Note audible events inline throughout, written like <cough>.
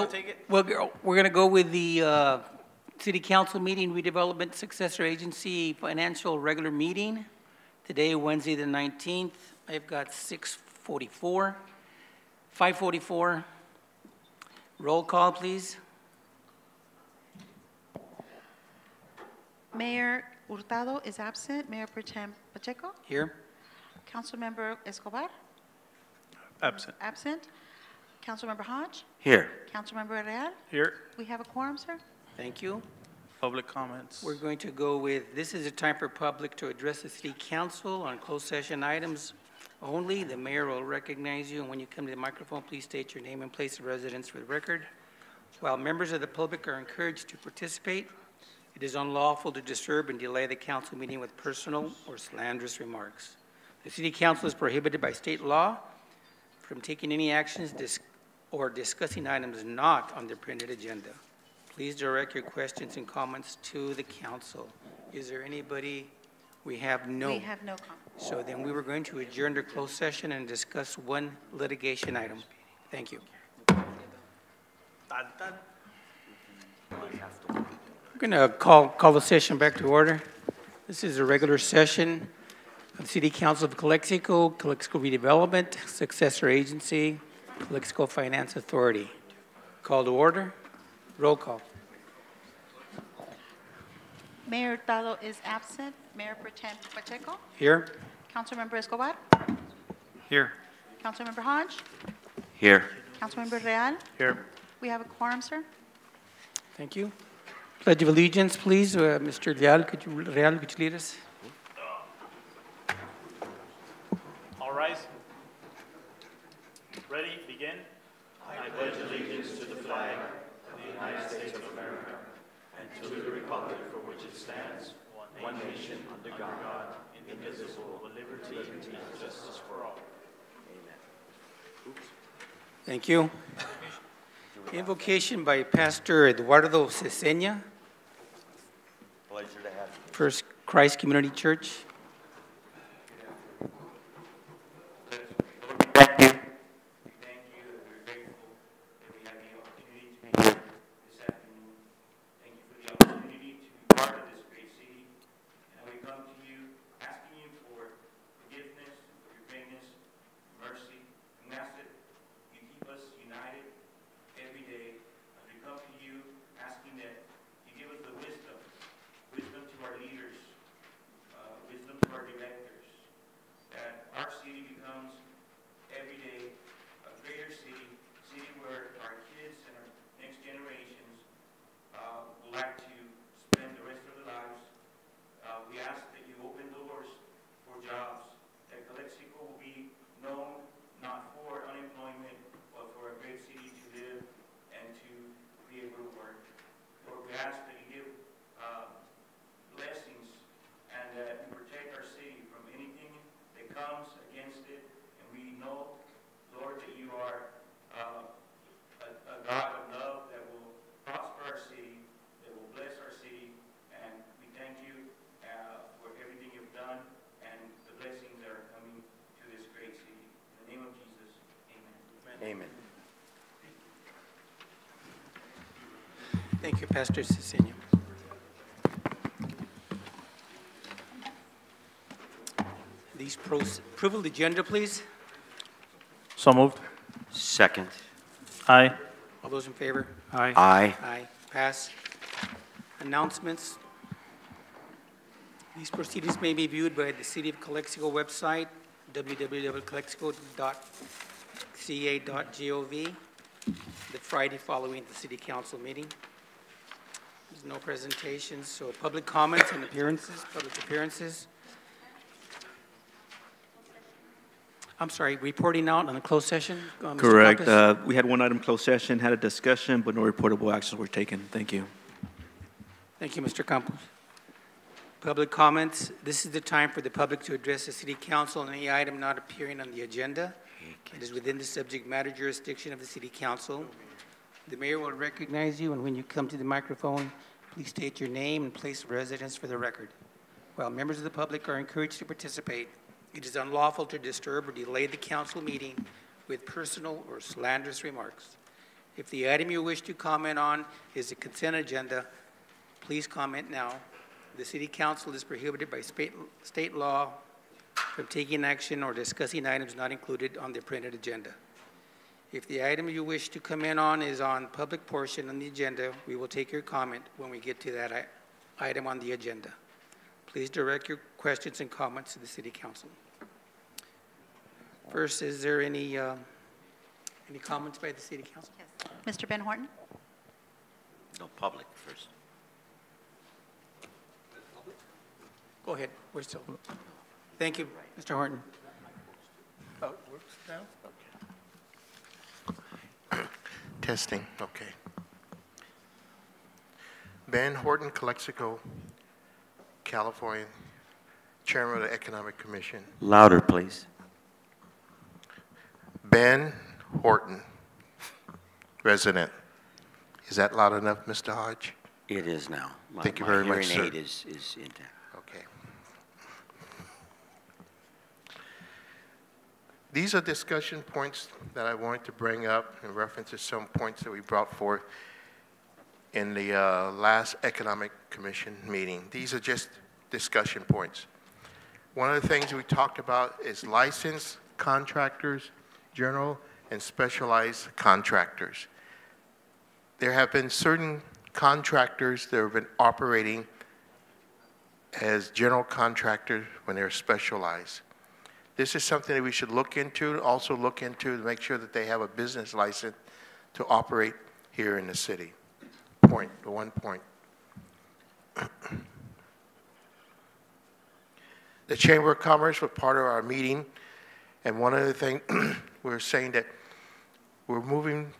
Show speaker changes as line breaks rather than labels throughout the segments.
council,
take it?
we're, we're going to go with the uh, city council meeting, redevelopment successor agency financial regular meeting. Today, Wednesday, the 19th. I've got 6:44, 5:44. Roll call, please.
Mayor Hurtado is absent. Mayor Protem Pacheco.
Here.
Councilmember Escobar,
Absent.
absent. Councilmember Hodge.
Here.
Councilmember Real.
Here.
We have a quorum, sir.
Thank you.
Public comments.
We're going to go with, this is a time for public to address the city council on closed session items only. The mayor will recognize you, and when you come to the microphone, please state your name and place of residence for the record. While members of the public are encouraged to participate, it is unlawful to disturb and delay the council meeting with personal or slanderous remarks. The city council is prohibited by state law from taking any actions dis- or discussing items not on the printed agenda. Please direct your questions and comments to the council. Is there anybody? We have no.
We have no comment.
So then we were going to adjourn to closed session and discuss one litigation item. Thank you. We're going to call, call the session back to order. This is a regular session of the City Council of Calexico, Calexico Redevelopment, Successor Agency, Calexico Finance Authority. Call to order. Roll call.
Mayor Hurtado is absent. Mayor Pro Tem Pacheco.
Here?
Councilmember Escobar.
Here.
Councilmember Hodge.
Here.
Councilmember Real.
Here.
We have a quorum, sir.
Thank you. Pledge of allegiance, please. Uh, Mr. Leal, could you, Real, could you lead us?
All rise. Ready, begin.
Thank you. Invocation by Pastor Eduardo Cesena,
Pleasure to have you.
First Christ Community Church.
Thank you, and we're grateful that we have the opportunity to be here this afternoon. Thank you for the opportunity to be part of this great city. And we come to you asking you for forgiveness, for your greatness, mercy. And we ask that you keep us united every day as we come to you asking that you give us the wisdom, wisdom to our leaders, uh, wisdom to our directors, that our city becomes every day a greater city, city where our kids and our next generations uh, would like to spend the rest of their lives. Uh, We ask that you open doors for jobs, that Calexico will be known not for unemployment, but for a great city to live and to be able to work. Lord, we ask that you give uh, blessings and that you protect our city from anything that comes against it. And we know, Lord, that you are uh, a, a God of love that will prosper our city, that will bless our city. And we thank you uh, for everything you've done and the blessings that are coming to this great city. In the name of Jesus, amen.
Amen.
Thank you, Pastor Cesena. These pros, approval of the agenda, please.
So moved.
Second.
Aye.
All those in favor?
Aye.
Aye.
Aye. Pass. Announcements. These proceedings may be viewed by the City of Calexico website, www.calexico.ca.gov, the Friday following the city council meeting. There's no presentations, so public comments and appearances, public appearances. I'm sorry, reporting out on the closed session? uh,
Correct. Uh, We had one item closed session, had a discussion, but no reportable actions were taken. Thank you.
Thank you, Mr. Campos. Public comments. This is the time for the public to address the city council on any item not appearing on the agenda. It is within the subject matter jurisdiction of the city council. The mayor will recognize you, and when you come to the microphone, please state your name and place of residence for the record. While members of the public are encouraged to participate, it is unlawful to disturb or delay the council meeting with personal or slanderous remarks. If the item you wish to comment on is a consent agenda, please comment now. The city council is prohibited by state, state law from taking action or discussing items not included on the printed agenda. If the item you wish to comment on is on public portion on the agenda, we will take your comment when we get to that item on the agenda. Please direct your questions and comments to the city council. First, is there any, uh, any comments by the city council?
Yes. Mr. Ben Horton?
No, public first.
Go ahead, we're still, thank you, Mr. Horton.
Oh, <coughs> Testing, okay. Ben Horton, Calexico, California, Chairman of the Economic Commission.
Louder, please.
Ben Horton, resident. Is that loud enough, Mr. Hodge?
It is now. My-
Thank you very much,
My
sir.
hearing aid is, is intact.
Okay. These are discussion points that I wanted to bring up in reference to some points that we brought forth in the uh, last Economic Commission meeting. These are just discussion points. One of the things we talked about is licensed contractors, general and specialized contractors. There have been certain contractors that have been operating as general contractors when they're specialized. This is something that we should look into, also look into to make sure that they have a business license to operate here in the city. Point, the one point. <clears throat> The Chamber of Commerce was part of our meeting, and one of the things, <clears throat> we we're saying that we're moving,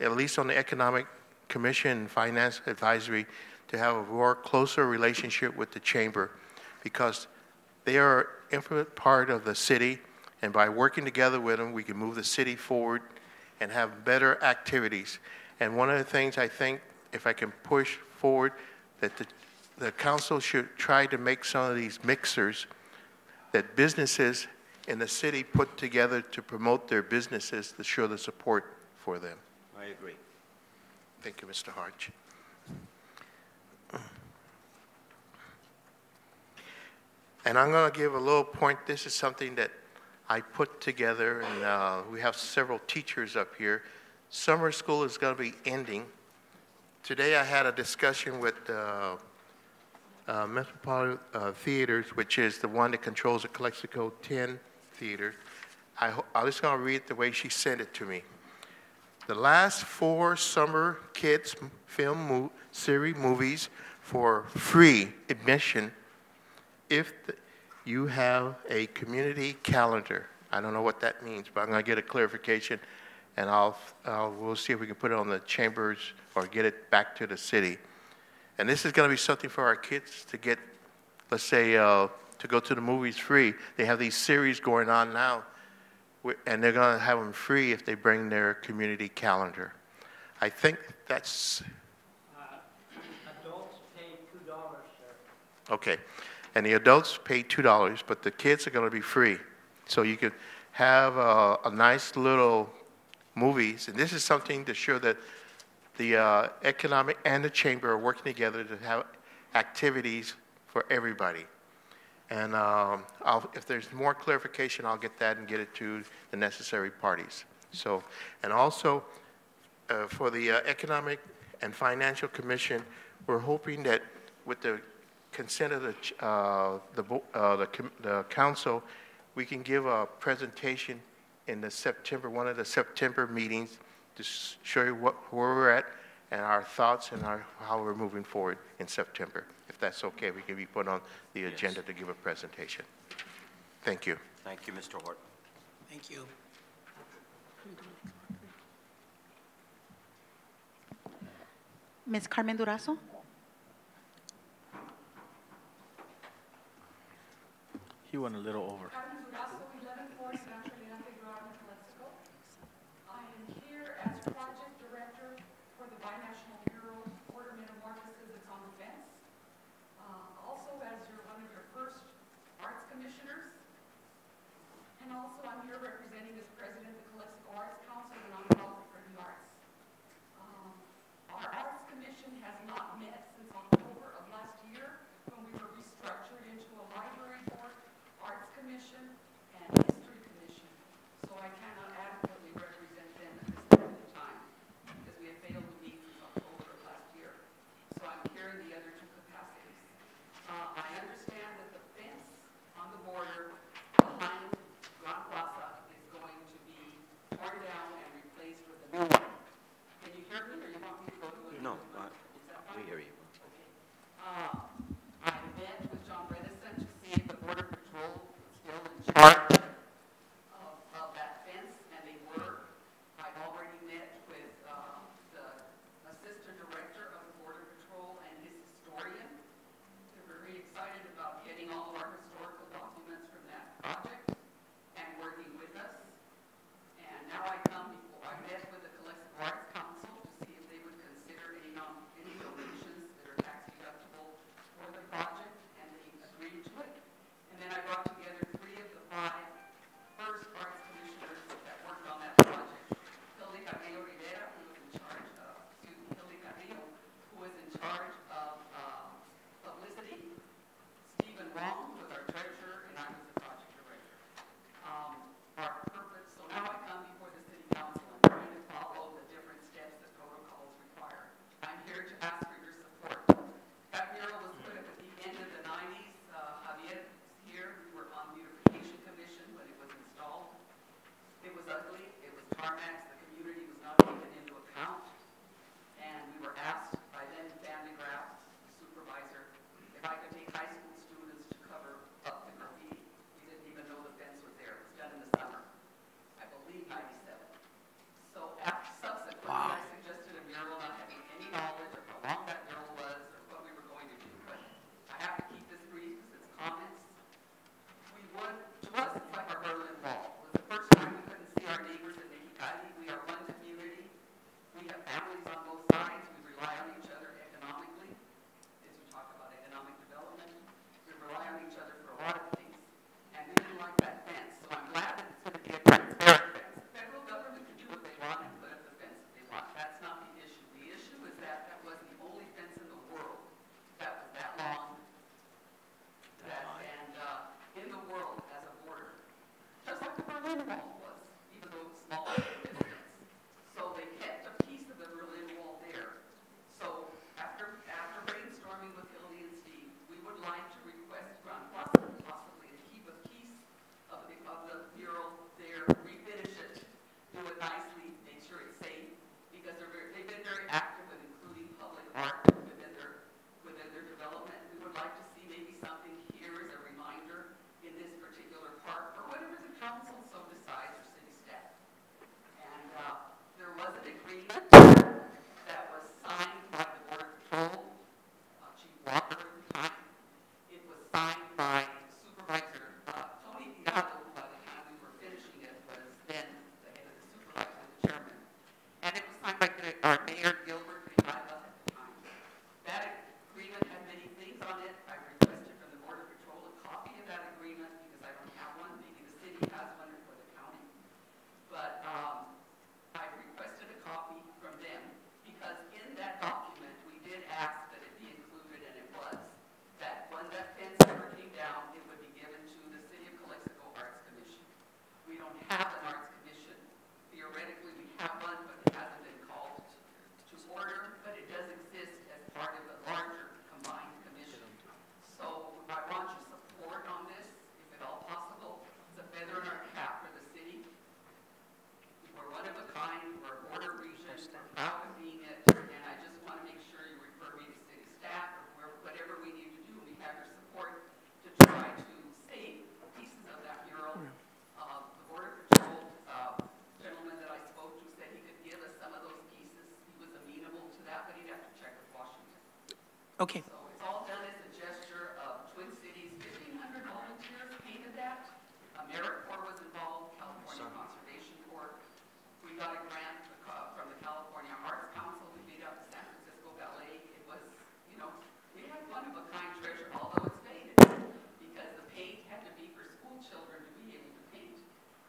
at least on the Economic Commission Finance Advisory, to have a more closer relationship with the Chamber, because they are an infinite part of the city, and by working together with them, we can move the city forward and have better activities. And one of the things I think, if I can push forward, that the, the council should try to make some of these mixers that businesses in the city put together to promote their businesses to show the support for them.
I agree.
Thank you, Mr. Harch. And I'm going to give a little point. This is something that I put together, and uh, we have several teachers up here. Summer school is going to be ending. Today I had a discussion with uh, uh, Metropolitan uh, Theaters, which is the one that controls the Calexico 10 Theater. I, I'm just going to read it the way she sent it to me. The last four summer kids film mo- series movies for free admission if the, you have a community calendar. I don't know what that means, but I'm going to get a clarification, and I'll, we'll see if we can put it on the chambers or get it back to the city. And this is going to be something for our kids to get, let's say, uh, to go to the movies free. They have these series going on now, and they're going to have them free if they bring their community calendar. I think that's
Adults pay two dollars, sir.
Okay. And the adults pay two dollars, but the kids are going to be free. So you could have a, a nice little movies, and this is something to show that the uh, economic and the chamber are working together to have activities for everybody. And um, if there's more clarification, I'll get that and get it to the necessary parties. So, and also uh, for the uh, Economic and Financial Commission, we're hoping that with the consent of the, uh, the, uh, the, the council, we can give a presentation in the September, one of the September meetings to show you what, where we're at and our thoughts and our, how we're moving forward in September. If that's okay, we can be put on the agenda to give a presentation. Thank you.
Thank you, Mr. Horton.
Thank you.
Ms. Carmen Durazo?
He went a little over.
Carmen Durazo, 11 San Julián Figueroa, Calexico. I am here as
Okay,
So it's all done as a gesture of Twin Cities, fifteen hundred volunteers painted that. AmeriCorps was involved, California Conservation Corps. We got a grant uh, from the California Arts Council, we beat up the San Francisco Ballet. It was, you know, we had one of a kind treasure, although it's faded, because the paint had to be for school children to be able to paint.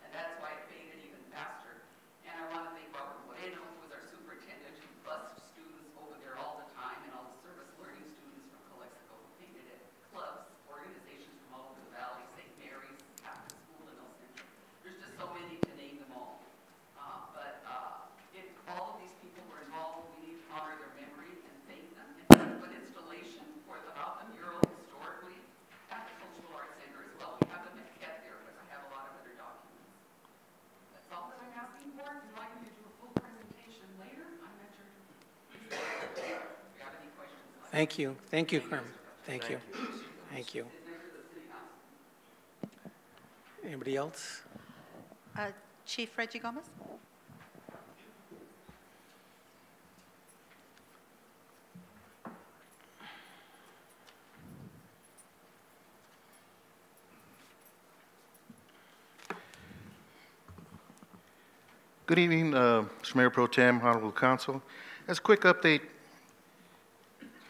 And that's why it faded even faster. And I want to thank Robert Moreno, who was our superintendent, who bused students over there all the time, and all the service learning students from Calexico who painted it, clubs, organizations from all over the valley, St. Mary's, after school in El Centro. There's just so many to name them all. Uh, But uh, if all of these people were involved, we need to honor their memory and thank them. And set up an installation for the, of the mural historically at the Cultural Arts Center as well. We have them kept there, but I have a lot of other documents. That's all that I'm asking for. If you'd like me to do a full presentation later, I'm at your, if you have any questions. let me
thank you, thank you, Carmen, thank you, thank you. Anybody else?
Uh, Chief Reggie Gomez?
Good evening, uh, Mr. Mayor Pro Tem, Honorable Council. As a quick update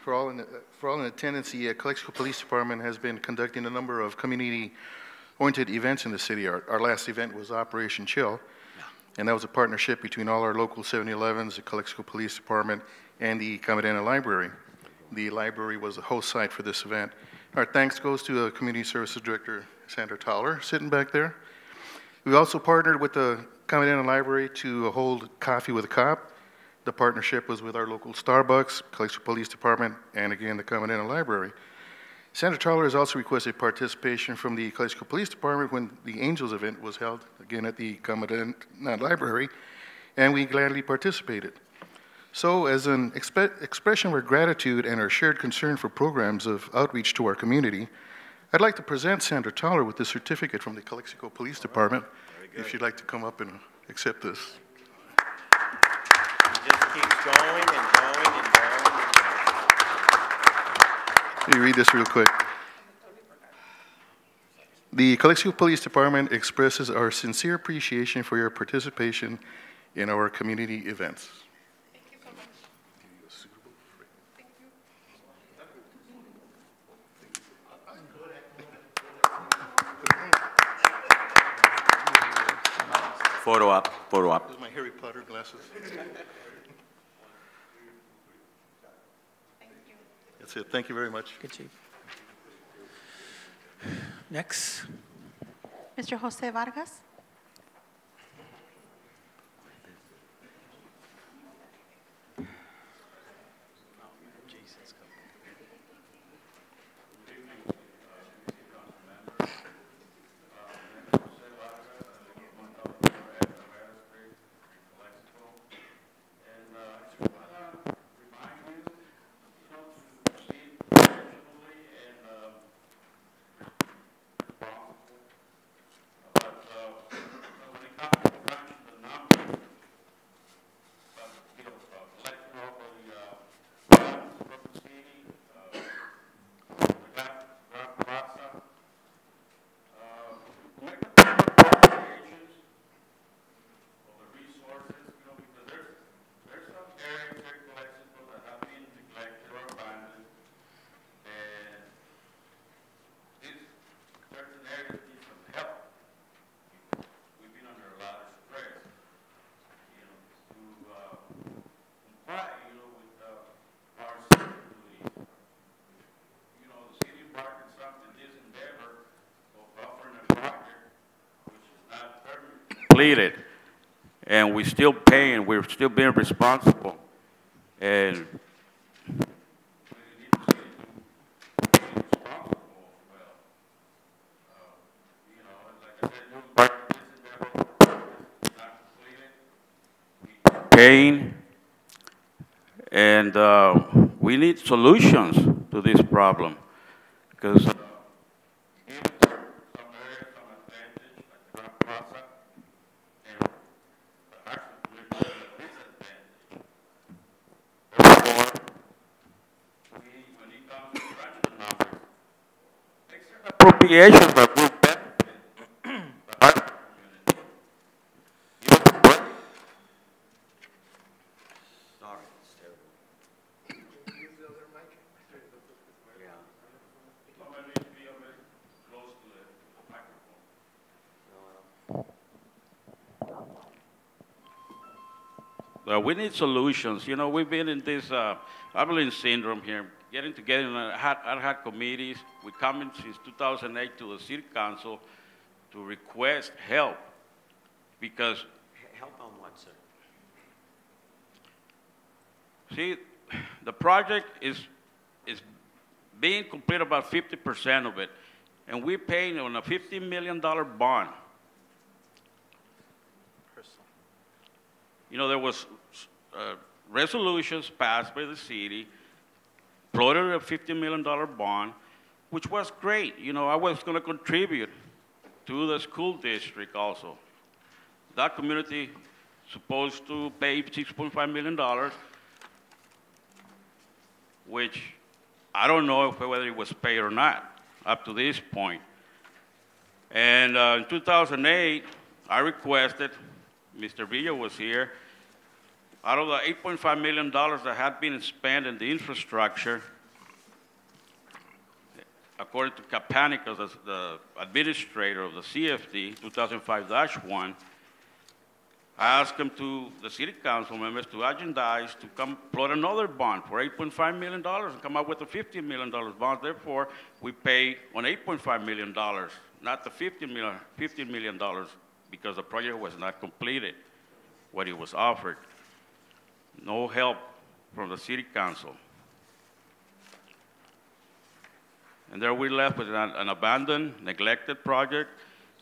for all in, for all in attendance, the uh, Calexico Police Department has been conducting a number of community-oriented events in the city. Our, our last event was Operation Chill, and that was a partnership between all our local 7-Elevens, the Calexico Police Department, and the Camarena Library. The library was the host site for this event. Our thanks goes to uh, Community Services Director Sandra Toller, sitting back there. We also partnered with the Camarena Library to hold Coffee with a Cop. The partnership was with our local Starbucks, Calexico Police Department, and again, the Camarena Library. Sandra Toller has also requested participation from the Calexico Police Department when the Angels event was held, again at the Camarena Library, and we gladly participated. So, as an expe- expression of our gratitude and our shared concern for programs of outreach to our community, I'd like to present Sandra Toller with this certificate from the Calexico Police Department. If you'd like to come up and accept this.
It just keeps going and going and going.
Let me read this real quick. The Calexico Police Department expresses our sincere appreciation for your participation in our community events.
Photo up, photo up.
This is my Harry Potter glasses. That's it. Thank you very much.
Good, Chief. Next,
Mr. Jose Vargas?
And uh, I just want to remind you, you know, to proceed professionally and um, responsible. But uh, when it comes to crunching the numbers, uh, you know, uh, collecting all the uh, funds from the city, uh, the Grand Grand Plaza, uh, collecting appropriations, of the resources, you know, because there's, there's some areas here in Calexico that have been neglected or abandoned. And these certain areas need some help. because We've been under a lot of stress, you know, to, uh, comply, you know, with, uh, our city duties. You know, the city embarked on something, this endeavor of offering a project which is not permanently completed and we're still paying, we're still being responsible. And Paying, and uh, we need solutions to this problem, because uh, in some areas, some advantage, like the Grand Plaza, and actually, we're at a disadvantage. Therefore, we, we need appropriations that will benefit the Hartford community. You know, what-
It's terrible.
Uh, we need solutions. You know, we've been in this uh, Abilene syndrome here, getting together in ad hoc committees. We come in since 2008 to the city council to request help because,
Help on what, sir?
see, the project is, is being completed about 50% of it, and we're paying on a $50 million bond. you know, there was uh, resolutions passed by the city, floated a $50 million bond, which was great. You know, I was going to contribute to the school district also. That community supposed to pay $6.5 million, which I don't know whether it was paid or not up to this point. And uh, in 2008, I requested, Mr. Villa was here, out of the $8.5 million that had been spent in the infrastructure, according to Kapanicas, the- the administrator of the CFD, 2005-1, I asked him to, the city council members, to agendize to come plot another bond for $8.5 million and come up with a $50 million bond. Therefore, we pay on $8.5 million, not the $50 million, $50 million, because the project was not completed, what it was offered. No help from the city council. And there we left with an, an abandoned, neglected project.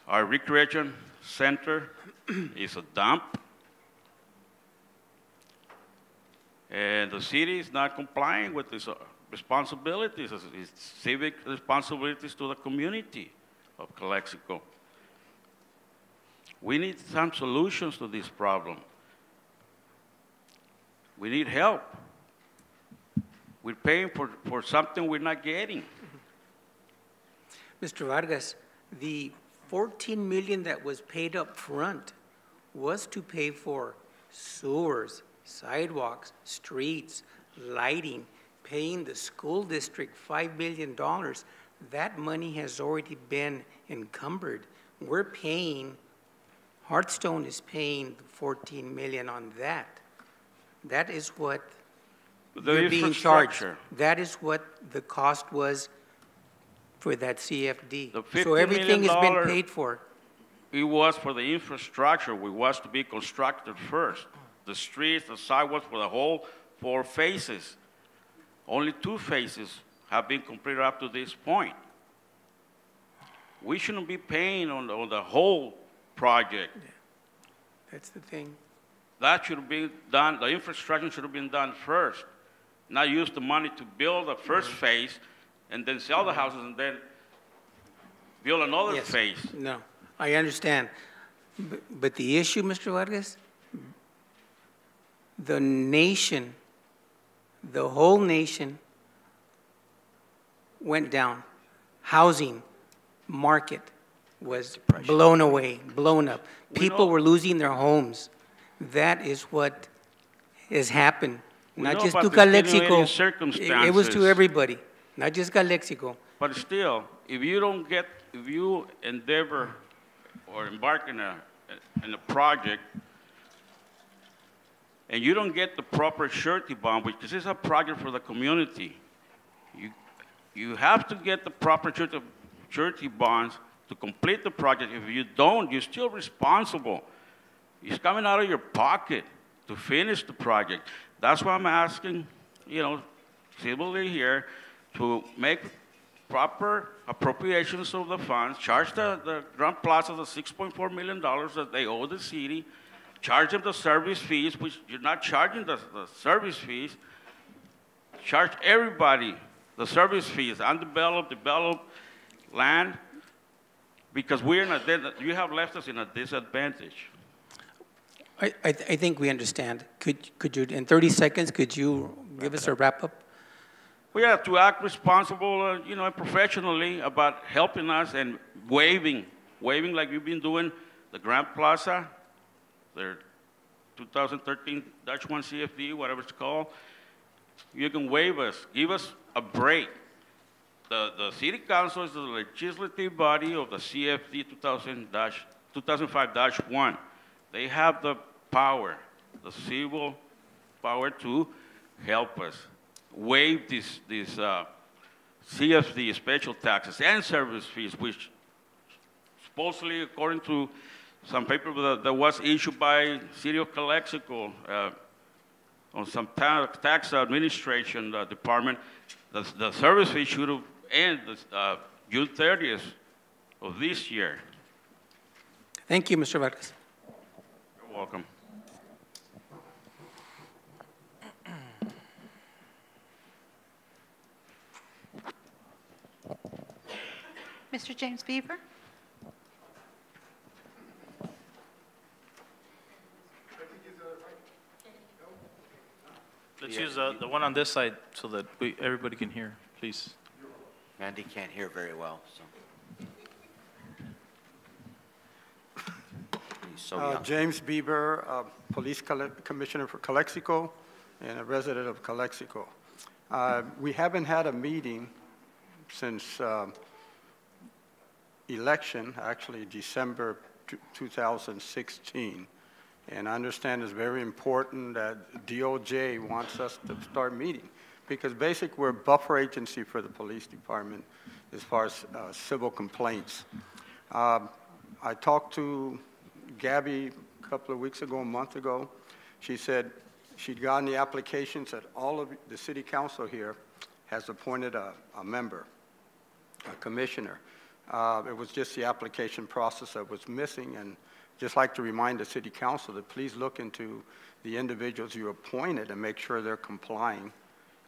Our recreation center <clears throat> is a dump. And the city is not complying with its uh, responsibilities, its its civic responsibilities to the community of Calexico. We need some solutions to this problem. We need help. We're paying for, for something we're not getting.
Mr. Vargas, the 14 million that was paid up front was to pay for sewers, sidewalks, streets, lighting, paying the school district $5 million. That money has already been encumbered. We're paying, Hearthstone is paying 14 million on that. That is what
The
you're being charged. That is what the cost was for that CFD. So everything has been paid for.
It was for the infrastructure, we was to be constructed first. The streets, the sidewalks for the whole four phases. Only two phases have been completed up to this point. We shouldn't be paying on, the- on the whole project.
That's the thing.
That should have been done, the infrastructure should have been done first. Not use the money to build the first mm-hmm. phase and then sell the mm-hmm. houses and then build another
Yes.
phase.
No, I understand. But, but the issue, Mr. Vargas, the nation, the whole nation went down. Housing market was blown away, blown up. People
know-
were losing their homes. That is what has happened.
We
Not just to Calexico. It- It was to everybody, not just Calexico.
But still, if you don't get, if you endeavor or embark in a, in a project, and you don't get the proper surety bond, which this is a project for the community, you, you have to get the proper surety, surety bonds to complete the project. If you don't, you're still responsible. It's coming out of your pocket to finish the project. That's why I'm asking, you know, civilly here, to make proper appropriations of the funds, charge the, the Grand Plaza the $6.4 million that they owe the city, charge them the service fees, which you're not charging the, the service fees, charge everybody the service fees, undeveloped, developed land, because we're in a, you have left us in a disadvantage.
I, I, th- I think we understand. Could, could you, in 30 seconds, could you give us a wrap-up?
we have to act responsible, uh, you know, professionally about helping us and waving, waiving like you've been doing the Grand Plaza, their 2013 Dutch 1 CFD, whatever it's called. You can waive us, give us a break. The, the city council is the legislative body of the CFD 2000 2005-1. They have the power, the civil power to help us waive these, these uh, CFD special taxes and service fees, which supposedly, according to some paper that, that was issued by City of Calexico uh, on some ta tax administration uh, department, the, the service fee should have ended uh, June 30th of this year.
Thank you, Mr. Vargas.
You're welcome.
Mr. James Beaver?
Let's use uh, the one on this side so that we, everybody can hear, please.
Mandy can't hear very well, so. So
Uh,
young.
James Bieber, uh, Police Commissioner for Calexico and a resident of Calexico. Uh, We haven't had a meeting since um, election, actually December 2016. And I understand it's very important that DOJ wants us to start meeting, because basically, we're a buffer agency for the police department as far as uh, civil complaints. Um, I talked to Gabby a couple of weeks ago, a month ago. She said she'd gotten the applications that all of the city council here has appointed a, a member, a commissioner. Uh, It was just the application process that was missing, and just like to remind the city council that please look into the individuals you appointed and make sure they're complying.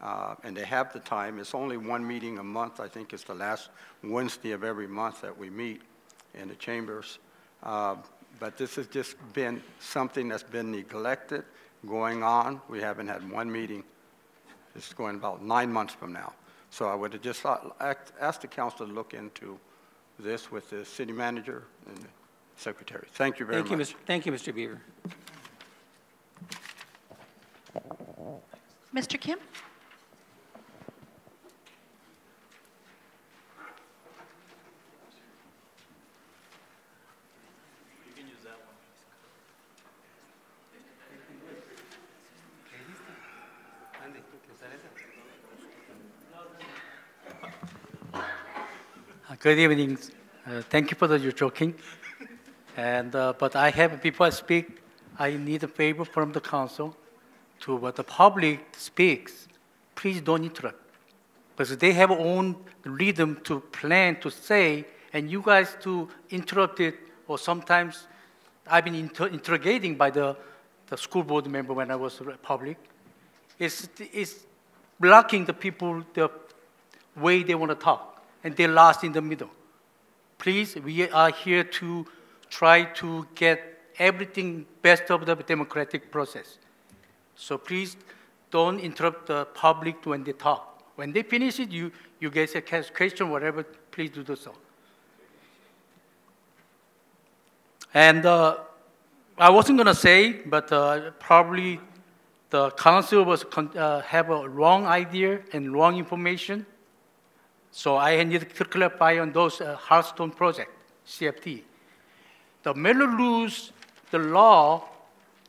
Uh, And they have the time. It's only one meeting a month. I think it's the last Wednesday of every month that we meet in the chambers. Uh, But this has just been something that's been neglected, going on. We haven't had one meeting. It's going about nine months from now. So I would have just thought- act- asked the council to look into this with the city manager and the secretary. Thank you very
Thank you,
much.
Mr. Thank you, Mr. Beaver.
Mr. Kim?
Good evening. Uh, Thank you for the, your joking. And, uh, but I have, before I speak, I need a favor from the council to what the public speaks, please don't interrupt. Because they have own rhythm to plan, to say, and you guys to interrupt it, or sometimes I've been inter- interrogating by the, the school board member when I was public. It's, it's blocking the people, the way they want to talk, and they're lost in the middle. Please, we are here to try to get everything best of the democratic process. So please don't interrupt the public when they talk. When they finish it, you, you guys have question, whatever, please do so. And uh, I wasn't going to say, but uh, probably the council was uh, have a wrong idea and wrong information. So I need to clarify on those uh, Hearthstone project, CFD. The Mello-Roos, the law,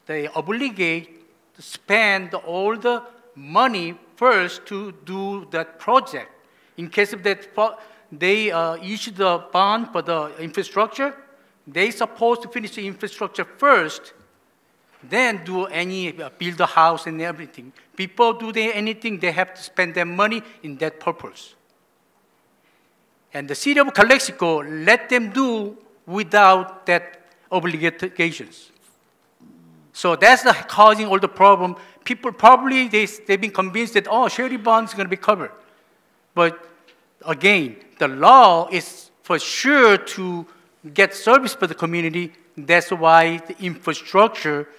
they obligate to spend all the money first to do that project. In case of that, they uh, issue the bond for the infrastructure, they supposed to finish the infrastructure first, then do any, uh, build a house and everything. Before do they anything, they have to spend their money in that purpose. And the city of Calexico let them do without that obligations. So that's the causing all the problem. People probably, they, they've been convinced that, oh, surety bonds is going to be covered. But again, the law is for sure to get service for the community. That's why the infrastructure,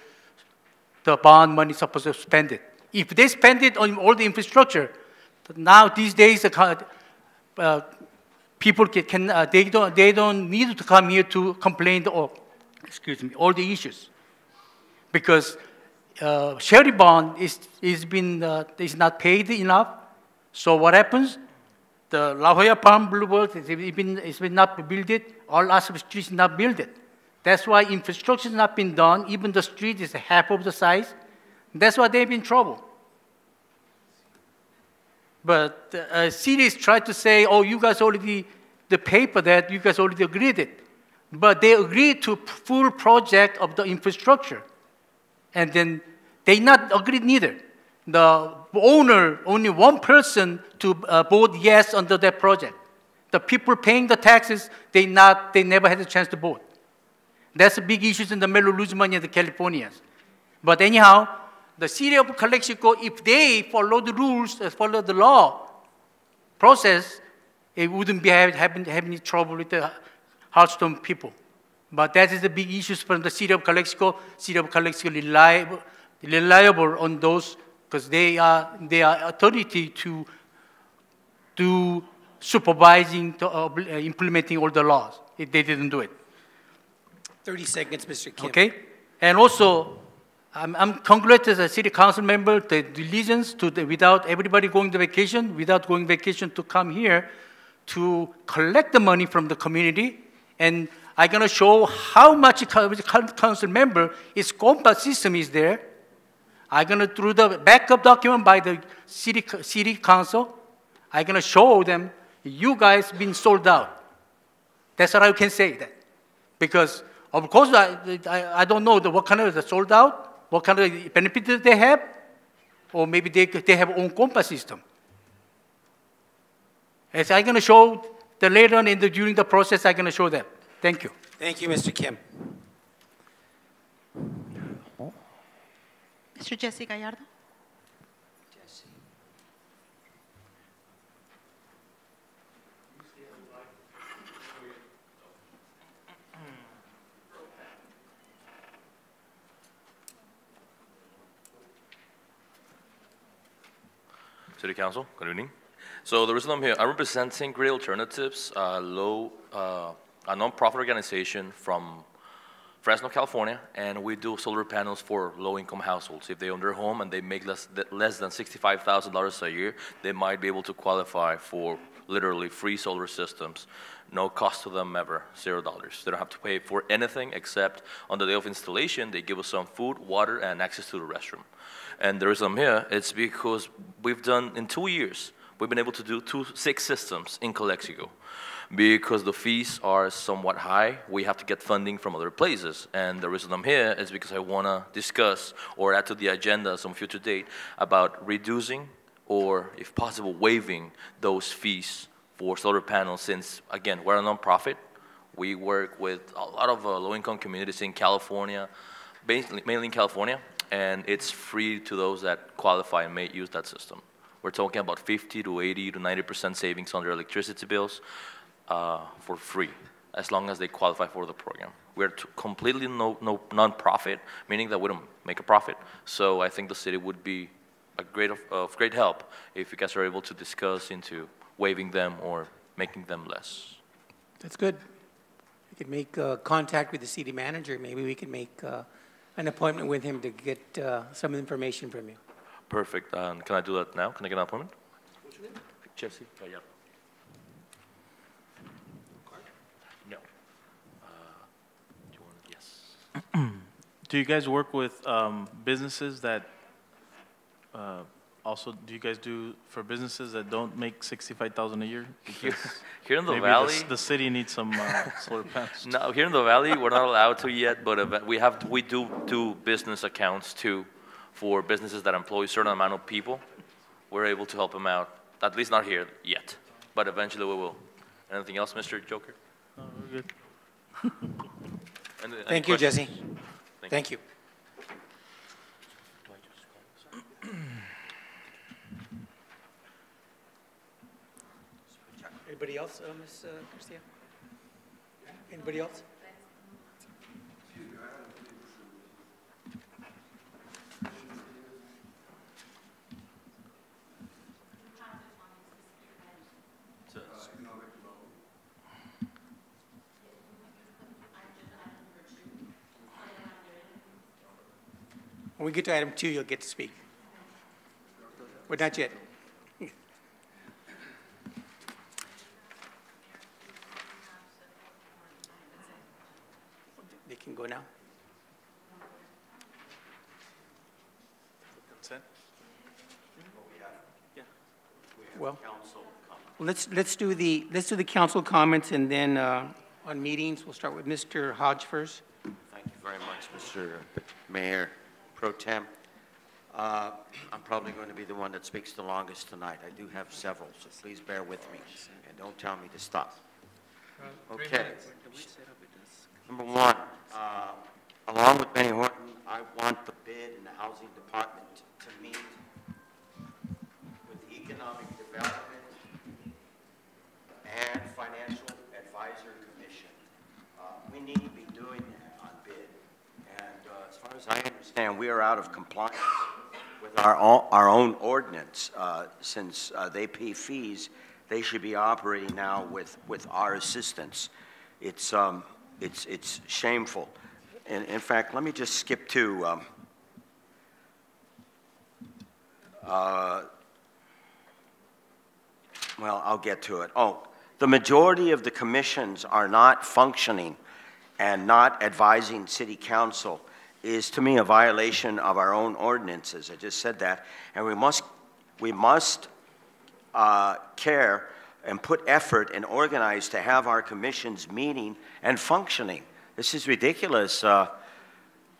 the bond money is supposed to spend it. If they spend it on all the infrastructure, Now, these days, the uh, people can, uh, they, don't, they don't need to come here to complain or, excuse me, all the issues. Because uh, surety bond is, is, been, uh, is not paid enough. So what happens? The La Jolla Palm Boulevard, it's been, it's been not built, all lots of streets not built. That's why infrastructure has not been done. Even the street is half of the size. That's why they've been in trouble. But uh, cities try to say, oh, you guys already, the paper that you guys already agreed it. But they agreed to full project of the infrastructure. And then they not agreed neither. The owner, only one person to uh, vote yes under that project. The people paying the taxes, they not, they never had a chance to vote. That's a big issue in the Mello money in the Californians. But anyhow, the city of Calexico, if they follow the rules, uh, follow the law process, it wouldn't be having, having, having any trouble with the Hearthstone people. But that is the big issues from the city of Calexico. City of Calexico reliable, reliable on those because they are they are authority to do supervising, to, uh, implementing all the laws. If they didn't do it.
30 seconds, Mr. Kim.
Okay? And also, I'm, I'm congratulated as a city council member, the diligence to the, without everybody going to vacation, without going vacation to come here to collect the money from the community. And I'm going to show how much council member is compass system is there. I'm going to, through the backup document by the city, city council, I'm going to show them you guys been sold out. That's what I can say that. Because of course, I, I, I don't know the, what kind of the sold out, what kind of benefits they have, or maybe they, they have own compass system. As I'm going to show the later on in the, during the process, I'm going to show them. Thank you.
Thank you, Mr. Kim.
Mr. Jesse Gallardo?
City Council, good evening. So the reason I'm here, I'm representing Great Alternatives, a low, uh, a nonprofit organization from Fresno, California, and we do solar panels for low-income households. If they own their home and they make less, less than $65,000 a year, they might be able to qualify for literally free solar systems. No cost to them ever, zero dollars. They don't have to pay for anything except on the day of installation, they give us some food, water, and access to the restroom. And the reason I'm here is because we've done, in two years, we've been able to do two, six systems in Calexico. Because the fees are somewhat high, we have to get funding from other places. And the reason I'm here is because I want to discuss or add to the agenda some future date about reducing or, if possible, waiving those fees for solar panels since, again, we're a nonprofit. We work with a lot of uh, low-income communities in California, mainly in California, and it's free to those that qualify and may use that system. We're talking about 50 to 80 to 90% savings on their electricity bills uh, for free, as long as they qualify for the program. We're completely no, no non-profit, meaning that we don't make a profit. So I think the city would be a great of, of great help if you guys are able to discuss into waiving them or making them less.
That's good. We could make uh, contact with the city manager. Maybe we can make uh, an appointment with him to get uh, some information from you.
Perfect. Um, can I do that now? Can I get an appointment? Jesse Gallardo. No. Uh, do you want, yes. <clears throat>
Do you guys work with um, businesses that, uh, also, do you guys do for businesses that don't make 65,000 a year? <laughs>
Here, here in the
maybe
valley,
s- The city needs some uh, <laughs> solar panels.
no, here in the valley, we're not allowed to yet, but we have, we do do business accounts too for businesses that employ a certain amount of people. We're able to help them out, at least not here yet, but eventually we will. Anything else, Mr. Joker?
Oh, we're good. <laughs>
Any- any
Thank you. Jesse. Thank you. Anybody else, uh, Ms. Uh, Garcia? Anybody else? When we get to item two, you'll get to speak. But not yet. Go now.
Consent?
Well, let's, let's do the, let's do the council comments, and then uh, on meetings, we'll start with Mr. Hodge first.
Thank you very much, Mr. Mayor Pro Tem. Uh, I'm probably going to be the one that speaks the longest tonight. I do have several, so please bear with me, and don't tell me to stop. Okay. Number one, uh, along with Benny Horton, I want the bid and the housing department to meet with the Economic Development and Financial Advisory Commission. Uh, We need to be doing that on bid. And uh, as far as I understand, we are out of compliance with our own, our own ordinance. Uh, Since uh, they pay fees, they should be operating now with, with our assistance. It's, um, it's, it's shameful. And in fact, let me just skip to, um, uh, well, I'll get to it. Oh, the majority of the commissions are not functioning and not advising city council is to me a violation of our own ordinances. I just said that. And we must, we must uh, care and put effort and organize to have our commissions meeting and functioning. This is ridiculous. Uh,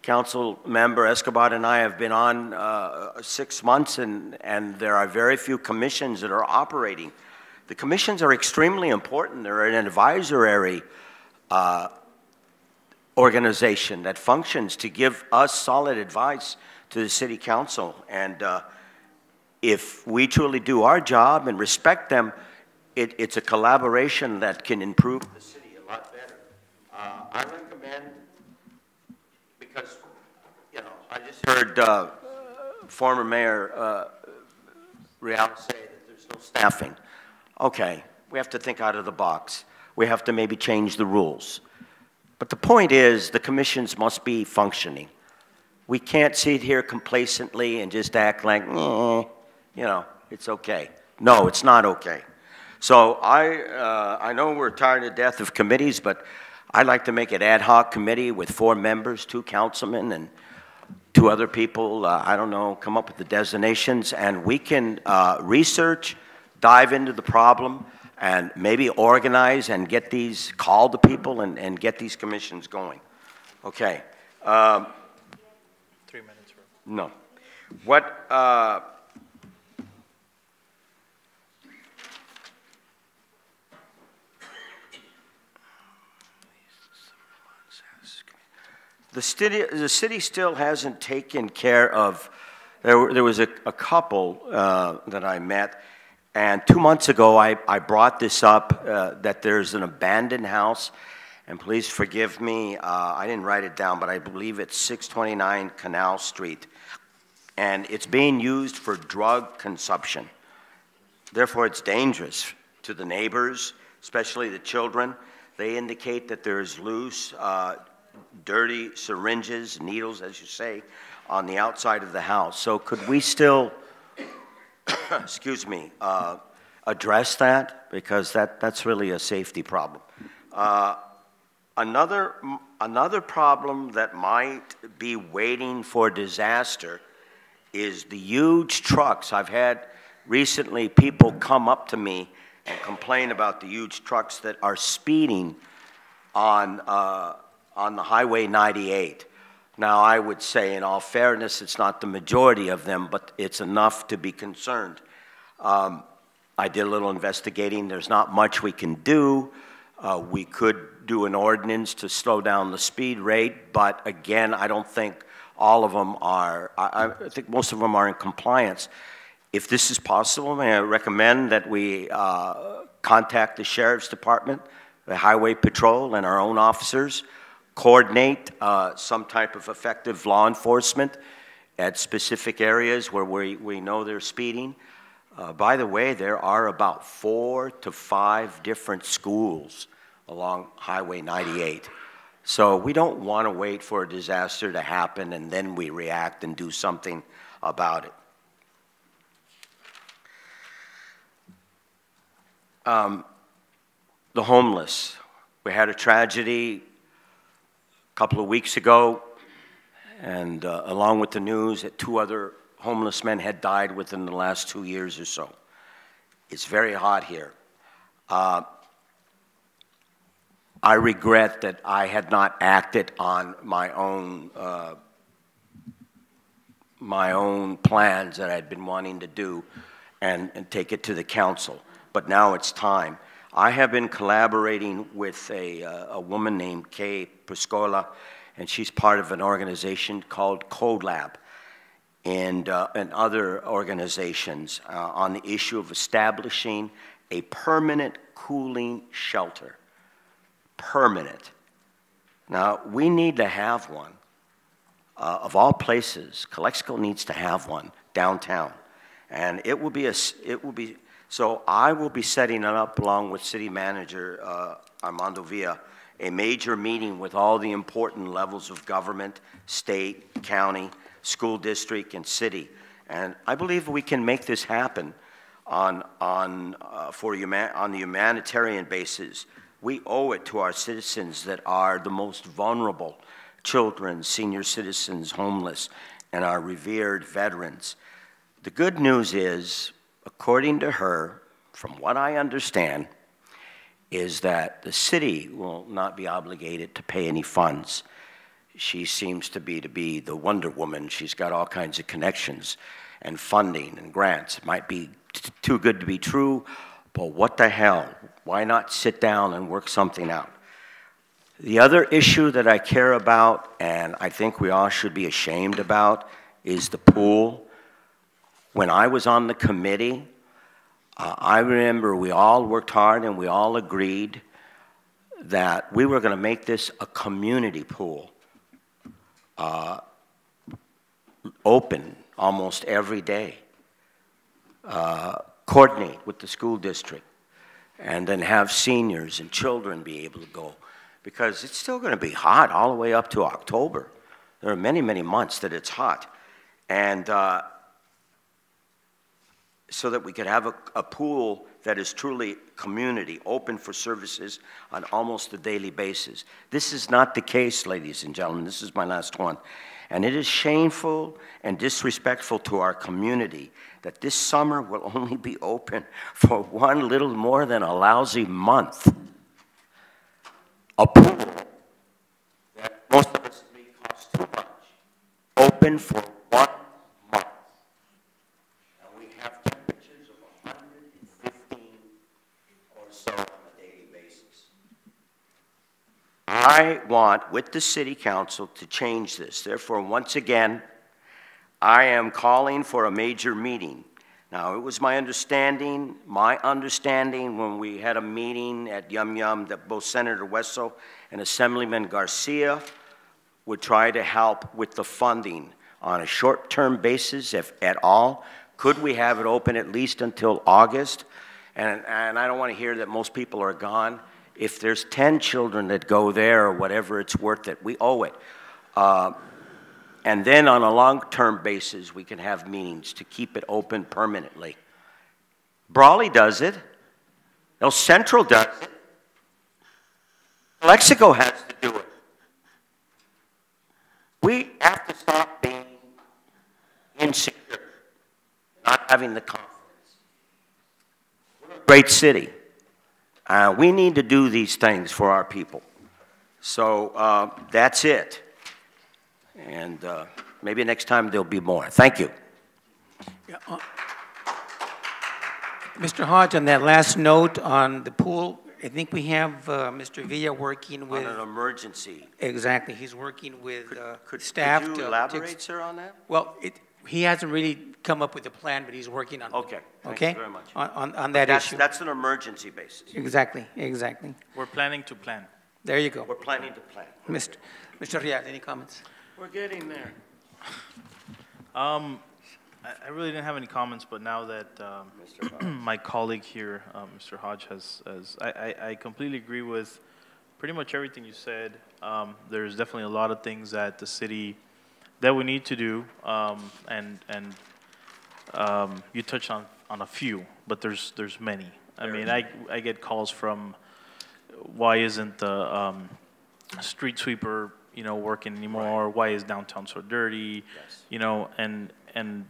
Council member Escobar and I have been on uh, six months, and, and there are very few commissions that are operating. The commissions are extremely important. They're an advisory uh, organization that functions to give us solid advice to the city council. And uh, if we truly do our job and respect them, it, it's a collaboration that can improve the city a lot better. Uh, I recommend, because, you know, I just heard uh, former Mayor uh, Real say that there's no staffing. Okay, we have to think out of the box. We have to maybe change the rules. But the point is, the commissions must be functioning. We can't sit here complacently and just act like, you know, it's okay. No, it's not okay. So I, uh, I know we're tired to death of committees, but I'd like to make an ad hoc committee with four members, two councilmen, and two other people. Uh, I don't know, come up with the designations, and we can uh, research, dive into the problem, and maybe organize and get these, call the people and, and get these commissions going. Okay. Um,
Three minutes.
No. What, the city, the city still hasn't taken care of, there, there was a, a couple uh, that I met, and two months ago, I, I brought this up, uh, that there's an abandoned house, and please forgive me, uh, I didn't write it down, but I believe it's 629 Canal Street, and it's being used for drug consumption. Therefore, it's dangerous to the neighbors, especially the children. They indicate that there's loose, uh, dirty syringes, needles, as you say, on the outside of the house. So could we still, <coughs> excuse me, uh, address that? Because that, that's really a safety problem. Uh, Another, another problem that might be waiting for disaster is the huge trucks. I've had recently people come up to me and complain about the huge trucks that are speeding on, uh, on the Highway 98. Now, I would say, in all fairness, it's not the majority of them, but it's enough to be concerned. Um, I did a little investigating. There's not much we can do. Uh, we could do an ordinance to slow down the speed rate, but again, I don't think all of them are, I, I think most of them are in compliance. If this is possible, may I recommend that we uh, contact the Sheriff's Department, the Highway Patrol, and our own officers, coordinate uh, some type of effective law enforcement at specific areas where we, we know they're speeding. Uh, by the way, there are about four to five different schools along Highway 98. So we don't want to wait for a disaster to happen and then we react and do something about it. Um, the homeless. We had a tragedy couple of weeks ago, and uh, along with the news that two other homeless men had died within the last two years or so. It's very hot here. Uh, I regret that I had not acted on my own uh, my own plans that I'd been wanting to do and, and take it to the council. But now it's time. I have been collaborating with a, uh, a woman named Kay Priscola, and she's part of an organization called Code Lab and, uh, and other organizations uh, on the issue of establishing a permanent cooling shelter. Permanent. Now, we need to have one. Uh, of all places, Calexico needs to have one downtown. And it will be, a, it will be so I will be setting up along with City Manager uh, Armando Villa, a major meeting with all the important levels of government, state, county, school district, and city. And I believe we can make this happen on, on, uh, for on the humanitarian basis. We owe it to our citizens that are the most vulnerable children, senior citizens, homeless, and our revered veterans. The good news is, according to her, from what I understand, is that the city will not be obligated to pay any funds. She seems to be to be the Wonder Woman. She's got all kinds of connections and funding and grants. It might be too good to be true, but what the hell? Why not sit down and work something out? The other issue that I care about, and I think we all should be ashamed about, is the pool. When I was on the committee, uh, I remember we all worked hard and we all agreed that we were going to make this a community pool, uh, open almost every day, uh, coordinate with the school district, and then have seniors and children be able to go because it's still going to be hot all the way up to October. There are many, many months that it's hot. And uh, so that we could have a, a pool that is truly community, open for services on almost a daily basis. This is not the case, ladies and gentlemen. This is my last one. And it is shameful and disrespectful to our community that this summer will <laughs> only be open for one little more than a lousy month a pool that most of us agree costs too much, open for one month. And we have temperatures of 115 or so on a daily basis. I want, with the city council, to change this. Therefore, once again, I am calling for a major meeting now, it was my understanding, my understanding when we had a meeting at Yum Yum that both Senator Hueso and Assemblyman Garcia would try to help with the funding on a short-term basis, if at all. Could we have it open at least until August? And, and I don't want to hear that most people are gone. If there's 10 children that go there or whatever it's worth it, we owe it. Uh, and then on a long-term basis, we can have meetings to keep it open permanently. Brawley does it. El Centro does it. Lexico has to do it. We have to stop being insecure, not having the confidence. We're a great city. Uh, we need to do these things for our people. So uh, that's it. And uh, maybe next time there'll be more. Thank you.
Yeah, uh, Mr. Hodge, on that last note on the pool, I think we have uh, Mr. Villa working with.
On an emergency.
Exactly. He's working with
Could,
uh,
could,
staff
could you
to.
elaborate,
to,
sir, on that?
Well, it, he hasn't really come up with a plan, but he's working on it.
Okay. Thank
okay?
you very much.
On, on, on that
that's,
issue.
That's an emergency basis.
Exactly, exactly.
We're planning to plan.
There you go.
We're planning to plan.
Mr. Mr. Riaz, any comments?
We're getting there.
Um, I, I really didn't have any comments, but now that um, <clears throat> my colleague here, uh, Mr. Hodge, has, has I, I, I completely agree with pretty much everything you said. Um, there's definitely a lot of things that the city, that we need to do, um, and, and, um, you touched on, on a few, but there's, there's many. I mean, I, I get calls from, why isn't the, um, street sweeper, you know, working anymore? Why is downtown so dirty? You know, and, and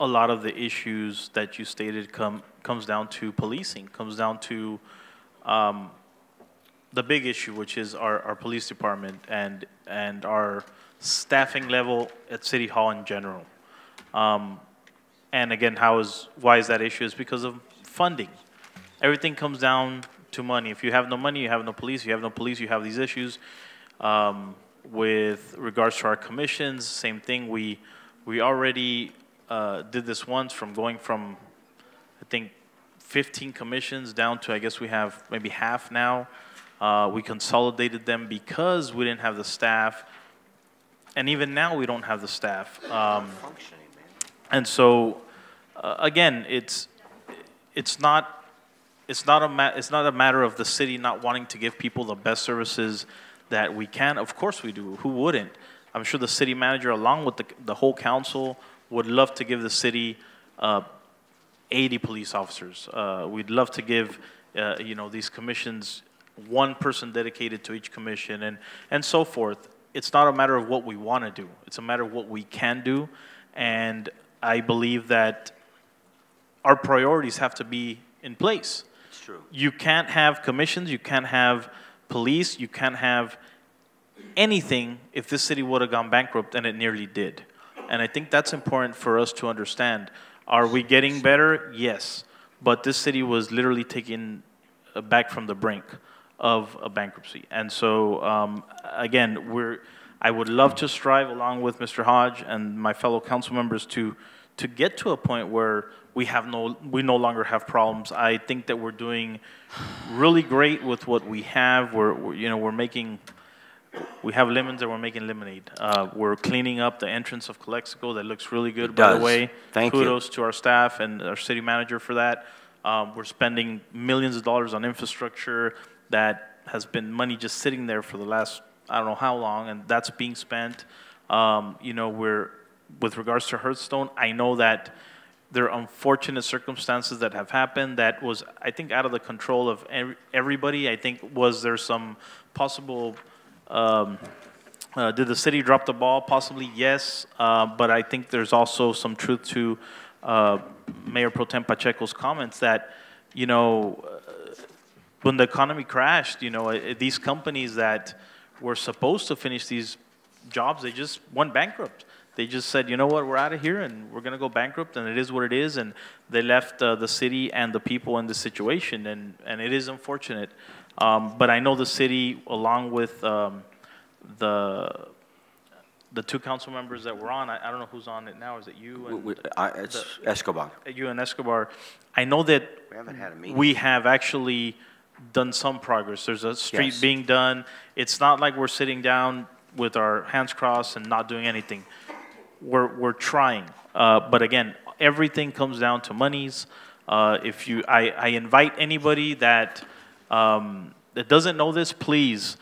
a lot of the issues that you stated come, comes down to policing, comes down to, um, the big issue, which is our, our police department and, and our staffing level at City Hall in general. Um, and again, how is, why is that issue? Is because of funding. Everything comes down to money. If you have no money, you have no police. If you have no police, you have these issues. Um, with regards to our commissions, same thing. We, we already uh, did this once from going from, I think, 15 commissions down to, I guess we have maybe half now. Uh, we consolidated them because we didn't have the staff. And even now, we don't have the staff. Um, and so, uh, again, it's, it's not, it's not a it's not a matter of the city not wanting to give people the best services that we can. Of course we do. Who wouldn't? I'm sure the city manager, along with the, the whole council, would love to give the city uh, 80 police officers. Uh, we'd love to give, uh, you know, these commissions one person dedicated to each commission and, and so forth. It's not a matter of what we want to do. It's a matter of what we can do. And I believe that our priorities have to be in place.
It's true.
You can't have commissions, you can't have police, you can't have anything if this city would have gone bankrupt, and it nearly did. And I think that's important for us to understand. Are we getting better? Yes. But this city was literally taken uh, back from the brink of a bankruptcy. And so, um, again, we're, I would love to strive along with Mr. Hodge and my fellow council members to, to get to a point where we have no, we no longer have problems. I think that we're doing really great with what we have. We're, we're you know, we're making, we have lemons and we're making lemonade. Uh, we're cleaning up the entrance of Calexico. That looks really good,
It
by
does.
the way.
Thank you.
Kudos to our staff and our city manager for that. Um, we're spending millions of dollars on infrastructure that has been money just sitting there for the last I don't know how long, and that's being spent. Um, you know, we're with regards to Hearthstone. I know that there are unfortunate circumstances that have happened that was I think out of the control of everybody. I think was there some possible. Um, uh, did the city drop the ball? Possibly, yes. Uh, but I think there's also some truth to uh, Mayor Pro Tem Pacheco's comments that, you know, when the economy crashed, you know, these companies that were supposed to finish these jobs, they just went bankrupt. They just said, you know what, we're out of here and we're going to go bankrupt and it is what it is. And they left uh, the city and the people in this situation. And, and it is unfortunate. Um, but I know the city, along with um, the the two council members that were on, I, I don't know who's on it now. Is it you? And
we- I- It's Escobar.
you and Escobar. I know that
We haven't had a meeting.
we have actually done some progress. There's a street
Yes.
being done. It's not like we're sitting down with our hands crossed and not doing anything. We're, we're trying. Uh, but again, everything comes down to monies. Uh, if you, I, I invite anybody that, um, that doesn't know this, please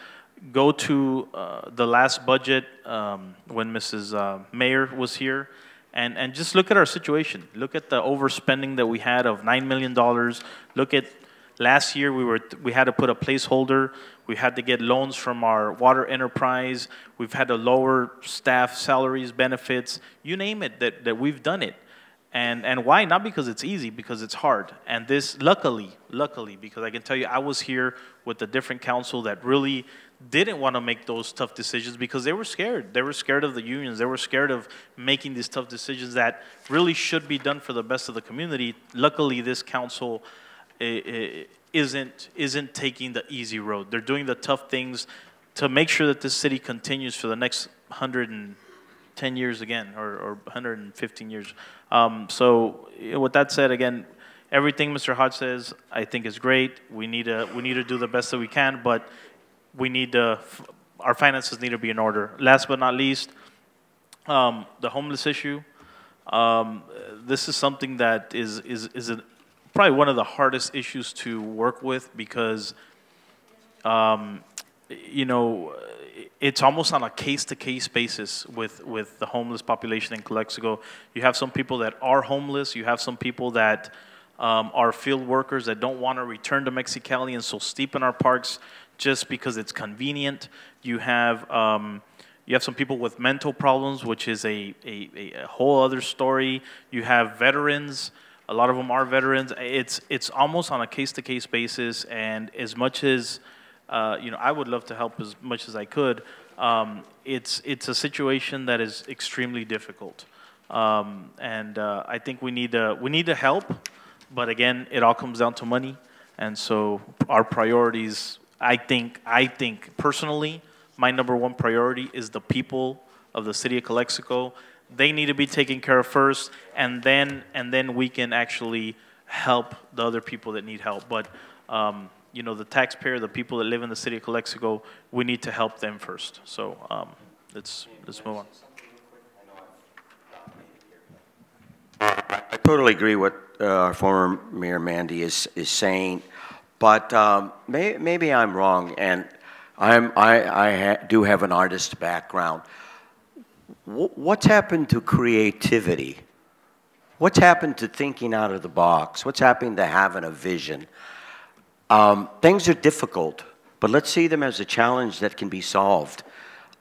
go to uh, the last budget um, when Mrs. Uh, Mayor was here and, and just look at our situation. Look at the overspending that we had of $9 million. Look at last year we, were, we had to put a placeholder. We had to get loans from our water enterprise. We've had to lower staff salaries, benefits, you name it, that, that we've done it. And, and why? Not because it's easy, because it's hard. And this, luckily, luckily, because I can tell you, I was here with a different council that really didn't want to make those tough decisions because they were scared. They were scared of the unions. They were scared of making these tough decisions that really should be done for the best of the community. Luckily, this council isn't, isn't taking the easy road. They're doing the tough things to make sure that this city continues for the next 110 years again, or, or 115 years. Um, so with that said, again, everything Mr. Hodge says, I think is great. We need to, we need to do the best that we can, but we need to, our finances need to be in order. Last but not least, um, the homeless issue. Um, this is something that is, is, is a, probably one of the hardest issues to work with because um, you know, it's almost on a case-to-case basis with, with the homeless population in Calexico. You have some people that are homeless. You have some people that um, are field workers that don't want to return to Mexicali and so steep in our parks just because it's convenient. You have um, you have some people with mental problems, which is a, a, a whole other story. You have veterans. A lot of them are veterans. It's it's almost on a case-to-case basis, and as much as uh, you know, I would love to help as much as I could. Um, it's it's a situation that is extremely difficult, um, and uh, I think we need to we need to help. But again, it all comes down to money, and so our priorities. I think I think personally, my number one priority is the people of the city of Calexico. They need to be taken care of first, and then and then we can actually help the other people that need help. But um, you know, the taxpayer, the people that live in the city of Calexico, we need to help them first. So um, let's, let's move on.
I totally agree with uh, our former Mayor Mandy is, is saying, but um, may, maybe I'm wrong, and I'm, I, I ha do have an artist background. What's happened to creativity? What's happened to thinking out of the box? What's happened to having a vision? Um, things are difficult, but let's see them as a challenge that can be solved.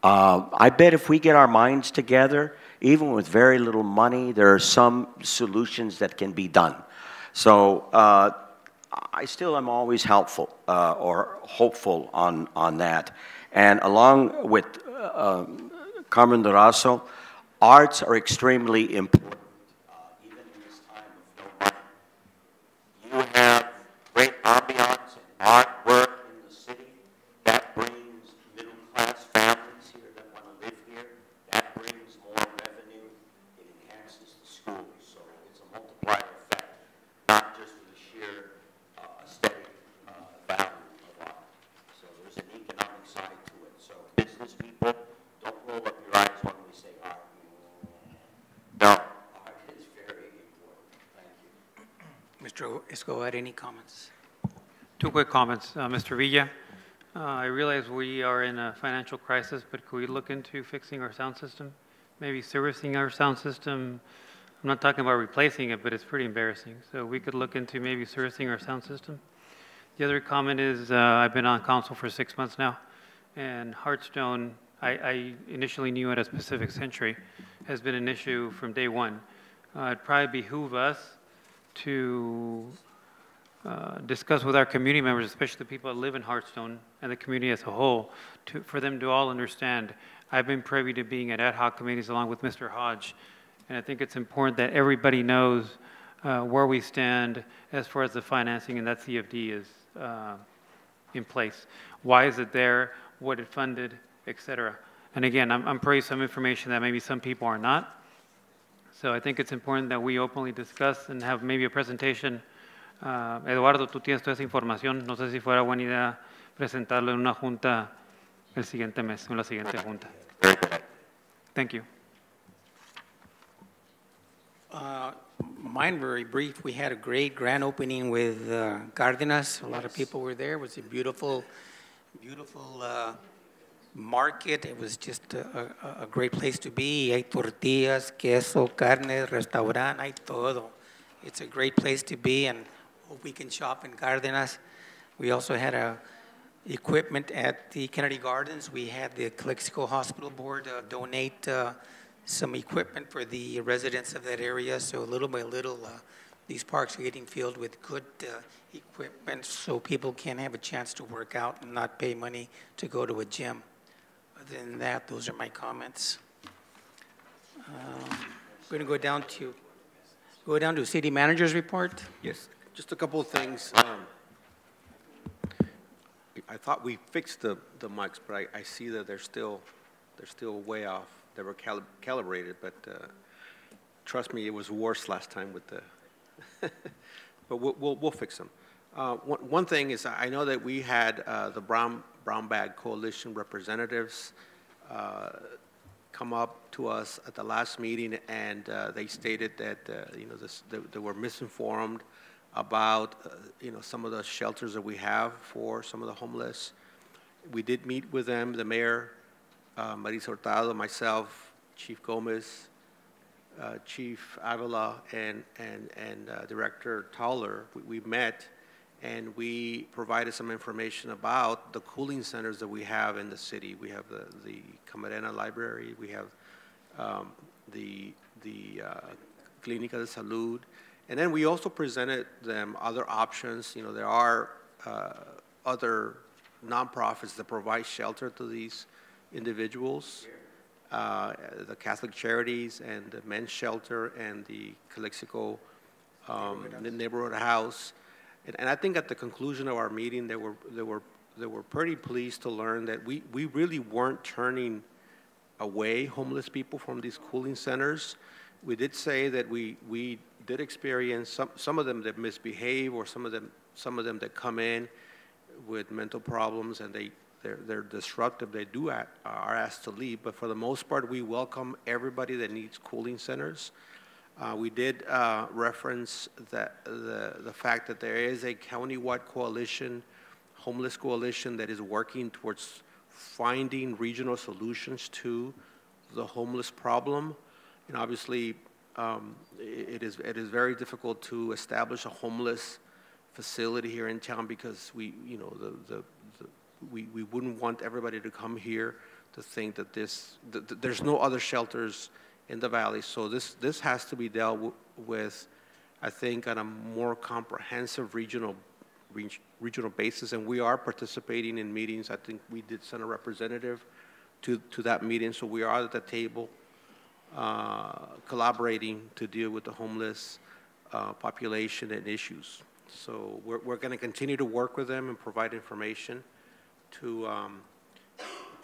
Uh, I bet if we get our minds together, even with very little money, there are some solutions that can be done. So uh, I still am always helpful uh, or hopeful on, on that. And along with um, Carmen Durazo, arts are extremely important.
any comments?
Two quick comments. Uh, Mr. Villa, uh, I realize we are in a financial crisis, but could we look into fixing our sound system? Maybe servicing our sound system. I'm not talking about replacing it, but it's pretty embarrassing. So we could look into maybe servicing our sound system. The other comment is uh, I've been on council for six months now, and Hearthstone, I, I, initially knew it as Pacific Century, has been an issue from day one. Uh, it'd probably behoove us to uh, discuss with our community members, especially the people that live in Hearthstone and the community as a whole, to, for them to all understand. I've been privy to being at ad hoc committees along with Mr. Hodge, and I think it's important that everybody knows uh, where we stand as far as the financing and that CFD is uh, in place. Why is it there? What it funded, et cetera. And again, I'm, I'm some information that maybe some people are not. So I think it's important that we openly discuss and have maybe a presentation Uh, Eduardo, tú tienes toda esa información. No sé si fuera buena idea presentarlo en una junta el siguiente mes, en la siguiente junta. Thank you.
Uh, mine very brief. We had a great grand opening with uh, Cardenas. A lot of people were there. It was a beautiful, beautiful uh, market. It was just a, a, a, great place to be. Hay tortillas, queso, carne, restaurant, hay todo. It's a great place to be and we can shop in Cardenas. We also had a equipment at the Kennedy Gardens. We had the Calexico Hospital Board uh, donate uh, some equipment for the residents of that area. So little by little, uh, these parks are getting filled with good uh, equipment so people can have a chance to work out and not pay money to go to a gym. Other than that, those are my comments. Um, going to go down to go down to city manager's report.
Yes. Just a couple of things. Um, I thought we fixed the, the mics, but I, I see that they're still, they're still way off. They were cali calibrated, but uh, trust me, it was worse last time with the, <laughs> but we'll, we'll, we'll, fix them. Uh, one, one thing is I know that we had uh, the Brown, Brown Bag Coalition representatives uh, come up to us at the last meeting and uh, they stated that, uh, you know, this, they, they were misinformed about uh, you know some of the shelters that we have for some of the homeless. We did meet with them, the mayor, uh, Maritza Hurtado, myself, Chief Gomez, uh, Chief Avila, and, and, and uh, Director Toller. We, we met, and we provided some information about the cooling centers that we have in the city. We have the, the Camarena Library, we have um, the, the uh, Clínica de Salud, and then we also presented them other options. You know, there are uh, other nonprofits that provide shelter to these individuals. Uh, the Catholic Charities and the Men's Shelter and the Calexico um, Neighborhood House. And, and I think at the conclusion of our meeting, they were, they were, they were pretty pleased to learn that we, we really weren't turning away homeless people from these cooling centers. We did say that we, we did experience some, some of them that misbehave or some of them, some of them that come in with mental problems and they, they're, they're disruptive, they do act, are asked to leave. But for the most part, we welcome everybody that needs cooling centers. Uh, we did uh, reference that the, the fact that there is a county-wide coalition, homeless coalition, that is working towards finding regional solutions to the homeless problem. And obviously, um, it, is, it is very difficult to establish a homeless facility here in town because we, you know, the, the, the we, we wouldn't want everybody to come here to think that this, there's no other shelters in the valley. So this, this has to be dealt with, I think, on a more comprehensive regional, regional basis. And we are participating in meetings. I think we did send a representative to, to that meeting. So we are at the table collaborating to deal with the homeless uh, population and issues. So we're, we're going to continue to work with them and provide information to, um,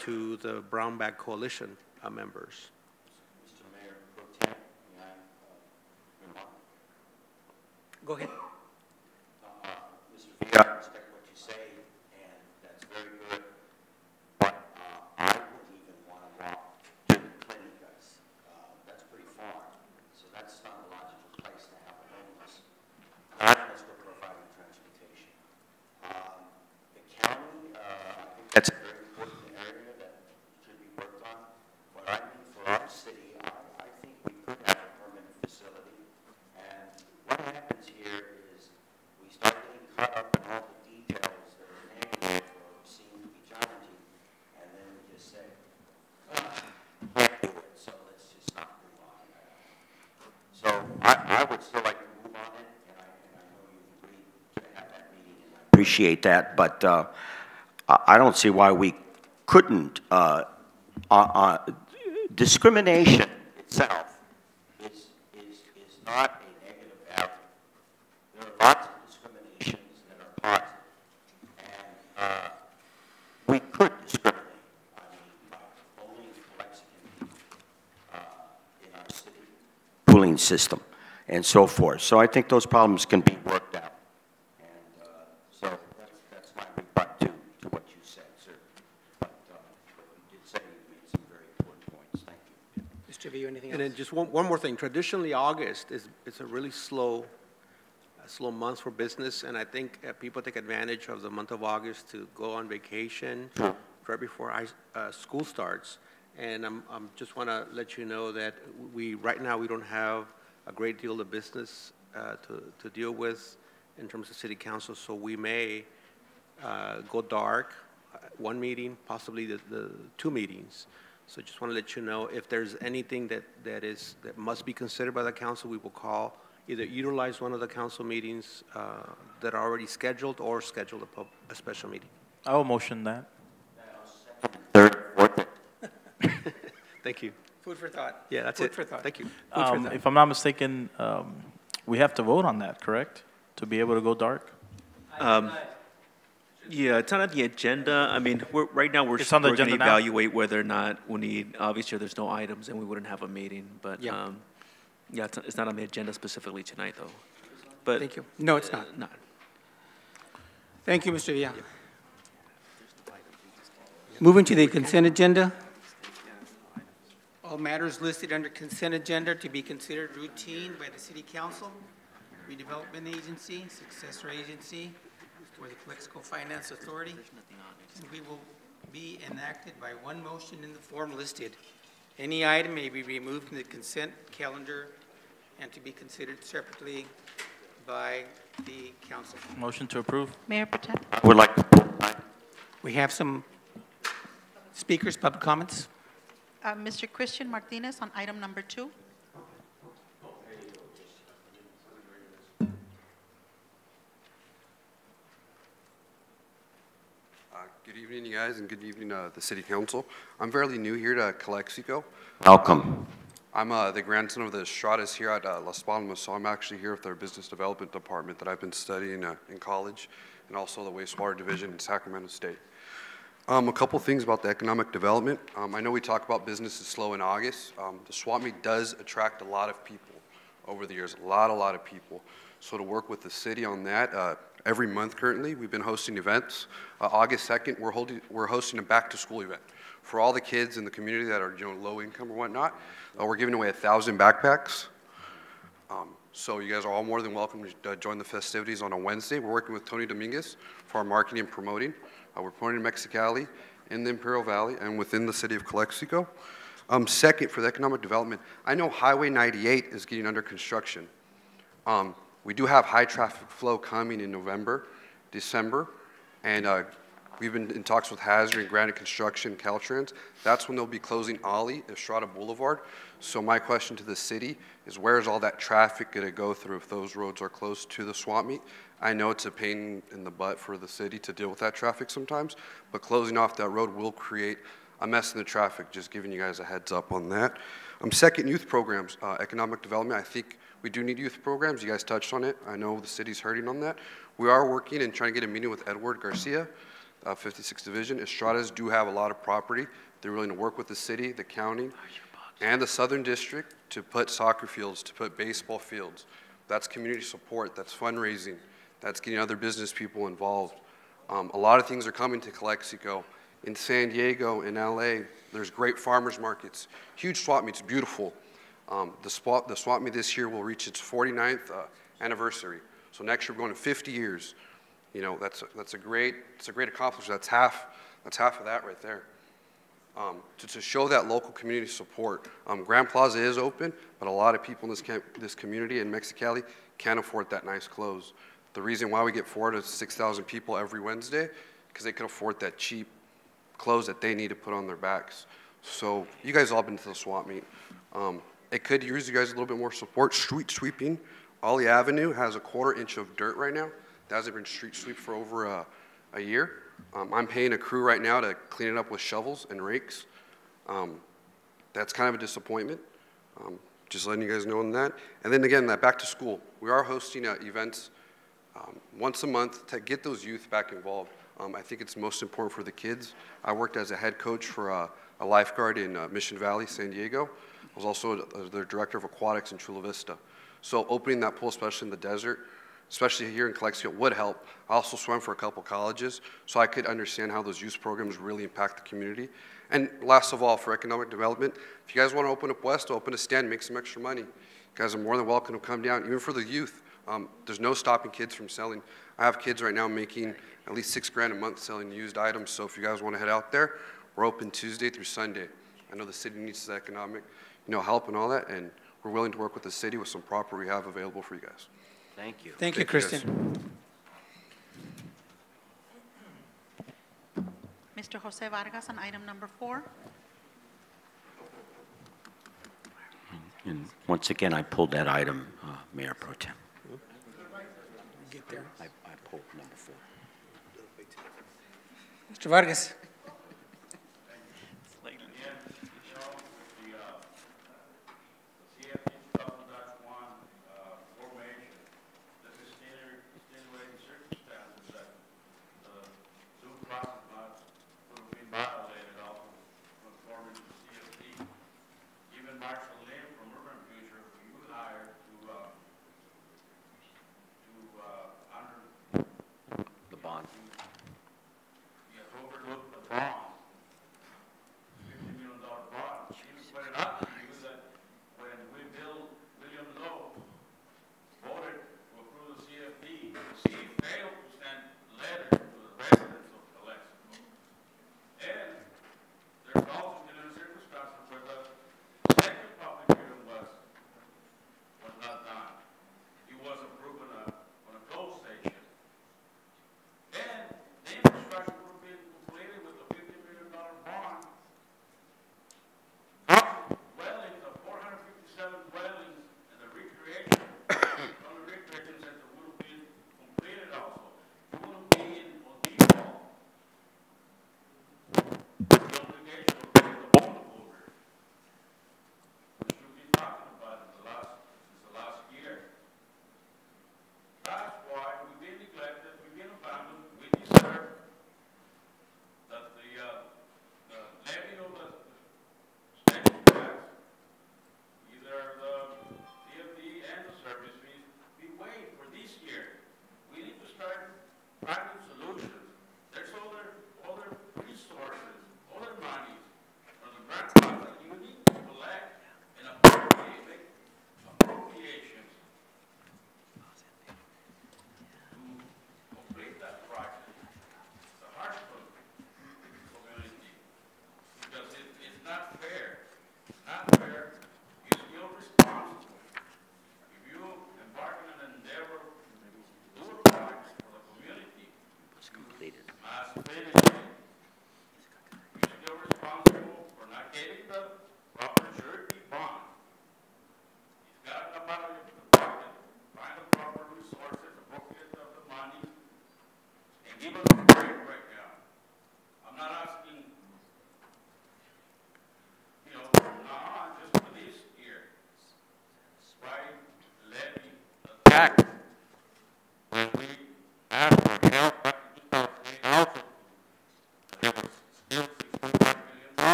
to the Brown Bag Coalition uh, members.
Mr. Mayor, Pro Tem, may I, uh, remark?
Go ahead.
Uh, Mr. Villa, I respect what you say, and that's very good, but uh, I wouldn't even want to walk to the clinicas. Uh, That's pretty far, so that's not a logical place to have a homeless, unless we're providing transportation. Um, The county, uh, I think that's a very important area that should be worked on. But I mean, for our city, I, I think we could have a permanent facility. And what happens here is we start getting caught up in all the details that are negative or seem to be challenging, and then we just say, ah, can't do it, so let's just not move on. So I, I would still like to move on it, and I, and I know you agreed to have that meeting, and I appreciate that, but, uh, I, I don't see why we couldn't, uh, uh, uh, discrimination itself is, is, is not a negative value. There are lots of discriminations that are positive, and, uh, we could discriminate, I mean, by only Mexican uh, in our city. Pooling system and so forth. So I think those problems can be worked out. And uh, so that's, that's my rebut to, to what you said, sir. But uh, you did say you made some very important points. Thank you.
Mr. Villa, anything
And
else?
then just one, one more thing. Traditionally, August is, is a really slow, slow month for business, and I think uh, people take advantage of the month of August to go on vacation right before I, uh, school starts. And I'm, I'm just want to let you know that we, right now, we don't have a great deal of business uh, to, to deal with in terms of city council, so we may uh, go dark, uh, one meeting, possibly the, the two meetings. So just want to let you know, if there's anything that, that is, that must be considered by the council, we will call, either utilize one of the council meetings uh, that are already scheduled or schedule a, pub- a special meeting.
I will motion that.
Third, fourth, <laughs>
Thank you.
Food for thought.
Yeah, that's
Food
it.
for thought.
Thank you.
Food for
Um,
thought.
If I'm not mistaken, um, we have to vote on that, correct? To be able to go dark?
Um, Yeah, it's not on the agenda. I mean, we're, right now, we're,
It's
we're going to
agenda now?
evaluate whether or not we need, obviously, there's no items and we wouldn't have a meeting, but,
Yeah.
um, yeah, it's, it's not on the agenda specifically tonight, though. But.
Thank you. No, it's not.
Not.
Thank you, Mr. Villa. Moving to the consent agenda. All matters listed under consent agenda to be considered routine by the city council, redevelopment agency, successor agency, or the Calexico Finance Authority. And we will be enacted by one motion in the form listed. Any item may be removed from the consent calendar and to be considered separately by the council.
Motion to approve?
Mayor Protem.
I would like,
We have some speakers, public comments.
Uh, Mr. Christian Martinez on item number two.
Uh, Good evening, you guys, and good evening, uh, the city council. I'm fairly new here to Calexico.
welcome.
I'm uh, the grandson of the Estradas here at uh, Las Palmas, so I'm actually here with their business development department that I've been studying uh, in college, and also the wastewater division in Sacramento State. Um, A couple things about the economic development. Um, I know we talk about business is slow in August. Um, The swap meet does attract a lot of people over the years, a lot, a lot of people. So to work with the city on that, uh, every month currently, we've been hosting events. Uh, August 2nd, we're holding, we're hosting a back-to-school event for all the kids in the community that are, you know, low income or whatnot. Uh, We're giving away a 1,000 backpacks. Um, So you guys are all more than welcome to uh, join the festivities on a Wednesday. We're working with Tony Dominguez for our marketing and promoting. We're pointing in Mexicali, in the Imperial Valley, and within the city of Calexico. Um, Second, for the economic development, I know Highway 98 is getting under construction. Um, We do have high traffic flow coming in November, December, and uh, we've been in talks with Hazard and Granite Construction, Caltrans. That's when they'll be closing Ollie, Estrada Boulevard. So my question to the city is where is all that traffic going to go through if those roads are close to the swap meet? I know it's a pain in the butt for the city to deal with that traffic sometimes, but closing off that road will create a mess in the traffic, just giving you guys a heads up on that. Um, second, youth programs, uh, economic development. I think we do need youth programs. You guys touched on it. I know the city's hurting on that. We are working and trying to get a meeting with Edward Garcia, uh, 56th Division. Estradas do have a lot of property. They're willing to work with the city, the county, and the Southern District to put soccer fields, to put baseball fields. That's community support. That's fundraising. That's getting other business people involved. Um, a lot of things are coming to Calexico. In San Diego, in LA, there's great farmers markets, huge swap meets, beautiful. Um, the, swap, the swap meet this year will reach its 49th uh, anniversary. So next year we're going to 50 years. You know, that's a, that's a great, it's a great accomplishment. That's half, that's half of that right there. Um, to, to show that local community support. Um, Grand Plaza is open, but a lot of people in this, camp, this community in Mexicali can't afford that nice clothes. The reason why we get four to 6,000 people every Wednesday, because they can afford that cheap clothes that they need to put on their backs. So you guys all been to the swap meet. Um, it could use you guys a little bit more support. Street sweeping. Ollie Avenue has a quarter inch of dirt right now. That hasn't been street swept for over a, a year. Um, I'm paying a crew right now to clean it up with shovels and rakes. Um, that's kind of a disappointment. Um, just letting you guys know on that. And then again, that back to school. We are hosting uh, events um, once a month to get those youth back involved. Um, I think it's most important for the kids. I worked as a head coach for uh, a lifeguard in uh, Mission Valley, San Diego. I was also the director of aquatics in Chula Vista. So opening that pool, especially in the desert, especially here in Calexico, would help. I also swam for a couple colleges, so I could understand how those youth programs really impact the community. And last of all, for economic development, if you guys want to open up West, open a stand, make some extra money. You guys are more than welcome to come down, even for the youth. Um, there's no stopping kids from selling. I have kids right now making at least six grand a month selling used items, so if you guys want to head out there, we're open Tuesday through Sunday. I know the city needs the economic, you know, help and all that, and we're willing to work with the city with some proper have available for you guys.
Thank you.
Thank you,
Thank you, guys.
Kristen.
Mr. Jose Vargas on item number four.
And once again, I pulled that item, uh, Mayor Pro Tem.
Get there.
I, I pulled number four.
Mr. Vargas.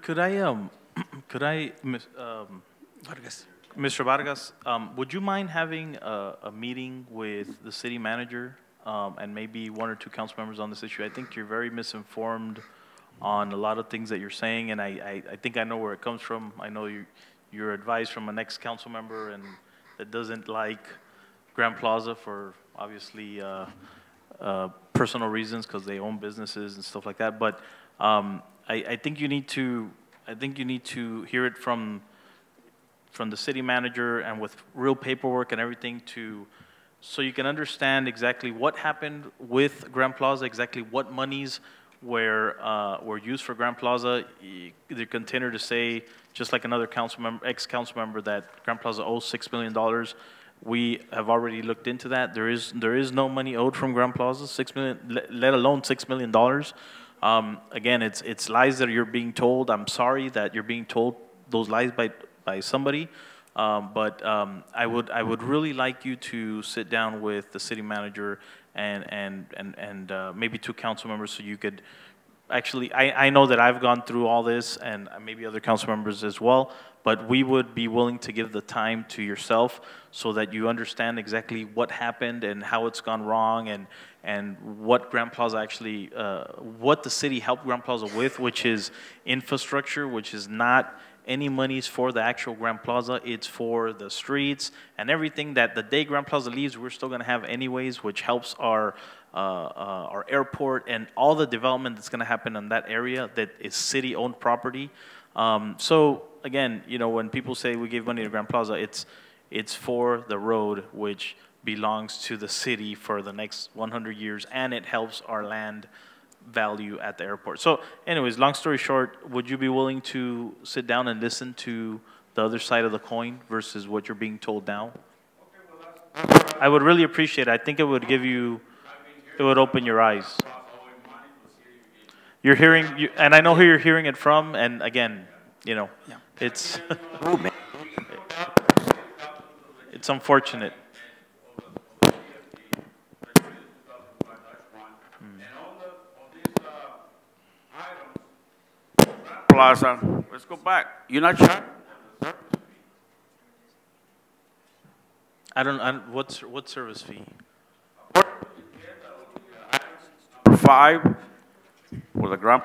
Could, could I, um, <clears throat> could I, um,
Vargas.
Mr. Vargas, um, would you mind having a, a meeting with the city manager, um, and maybe one or two council members on this issue? I think you're very misinformed on a lot of things that you're saying, and I, I, I think I know where it comes from. I know you, your advice from an ex-council member and that doesn't like Grand Plaza for obviously, uh, uh, personal reasons, because they own businesses and stuff like that. But, um, I, I think you need to, I think you need to hear it from, from the city manager and with real paperwork and everything to, so you can understand exactly what happened with Grand Plaza, exactly what monies were, uh, were used for Grand Plaza. They continue to say, just like another council member, ex-council member, that Grand Plaza owes six million dollars. We have already looked into that. There is, there is no money owed from Grand Plaza, six million, let, let alone six million dollars. Um, again, it's, it's lies that you're being told. I'm sorry that you're being told those lies by, by somebody. Um, but um, I would I would really like you to sit down with the city manager and and and and uh, maybe two council members so you could actually I, I know that I've gone through all this and maybe other council members as well. But we would be willing to give the time to yourself so that you understand exactly what happened and how it's gone wrong and and what Grand Plaza actually uh, what the city helped Grand Plaza with, which is infrastructure, which is not any monies for the actual Grand Plaza. It's for the streets and everything that the day Grand Plaza leaves, we're still going to have anyways, which helps our uh, uh, our airport and all the development that's going to happen in that area that is city-owned property. Um, so again, you know, when people say we gave money to Grand Plaza, it's it's for the road, which belongs to the city for the next 100 years, and it helps our land value at the airport. So anyways, long story short, would you be willing to sit down and listen to the other side of the coin versus what you're being told now? I would really appreciate it. I think it would give you, it would open your eyes. You're hearing, you, and I know who you're hearing it from, and again, you know, it's, <laughs> it's unfortunate.
Plaza, let's go back. You're not sure?
I don't, I, don't- what's, what service fee?
Five for the Grand.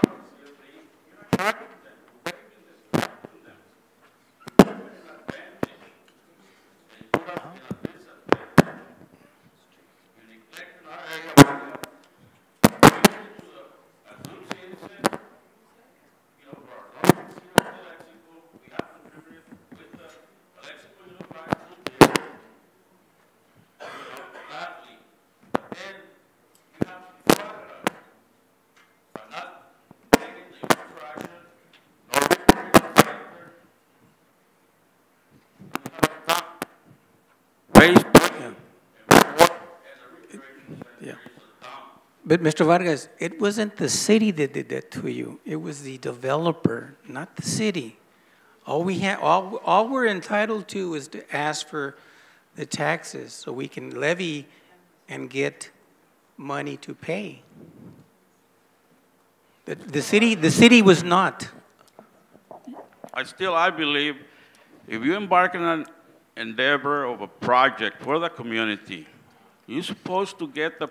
But Mr. Vargas, it wasn't the city that did that to you. It was the developer, not the city. All we have, all, all we're entitled to is to ask for the taxes so we can levy and get money to pay. The, the city, the city was not.
I still, I believe, if you embark on an endeavor of a project for the community, you're supposed to get the,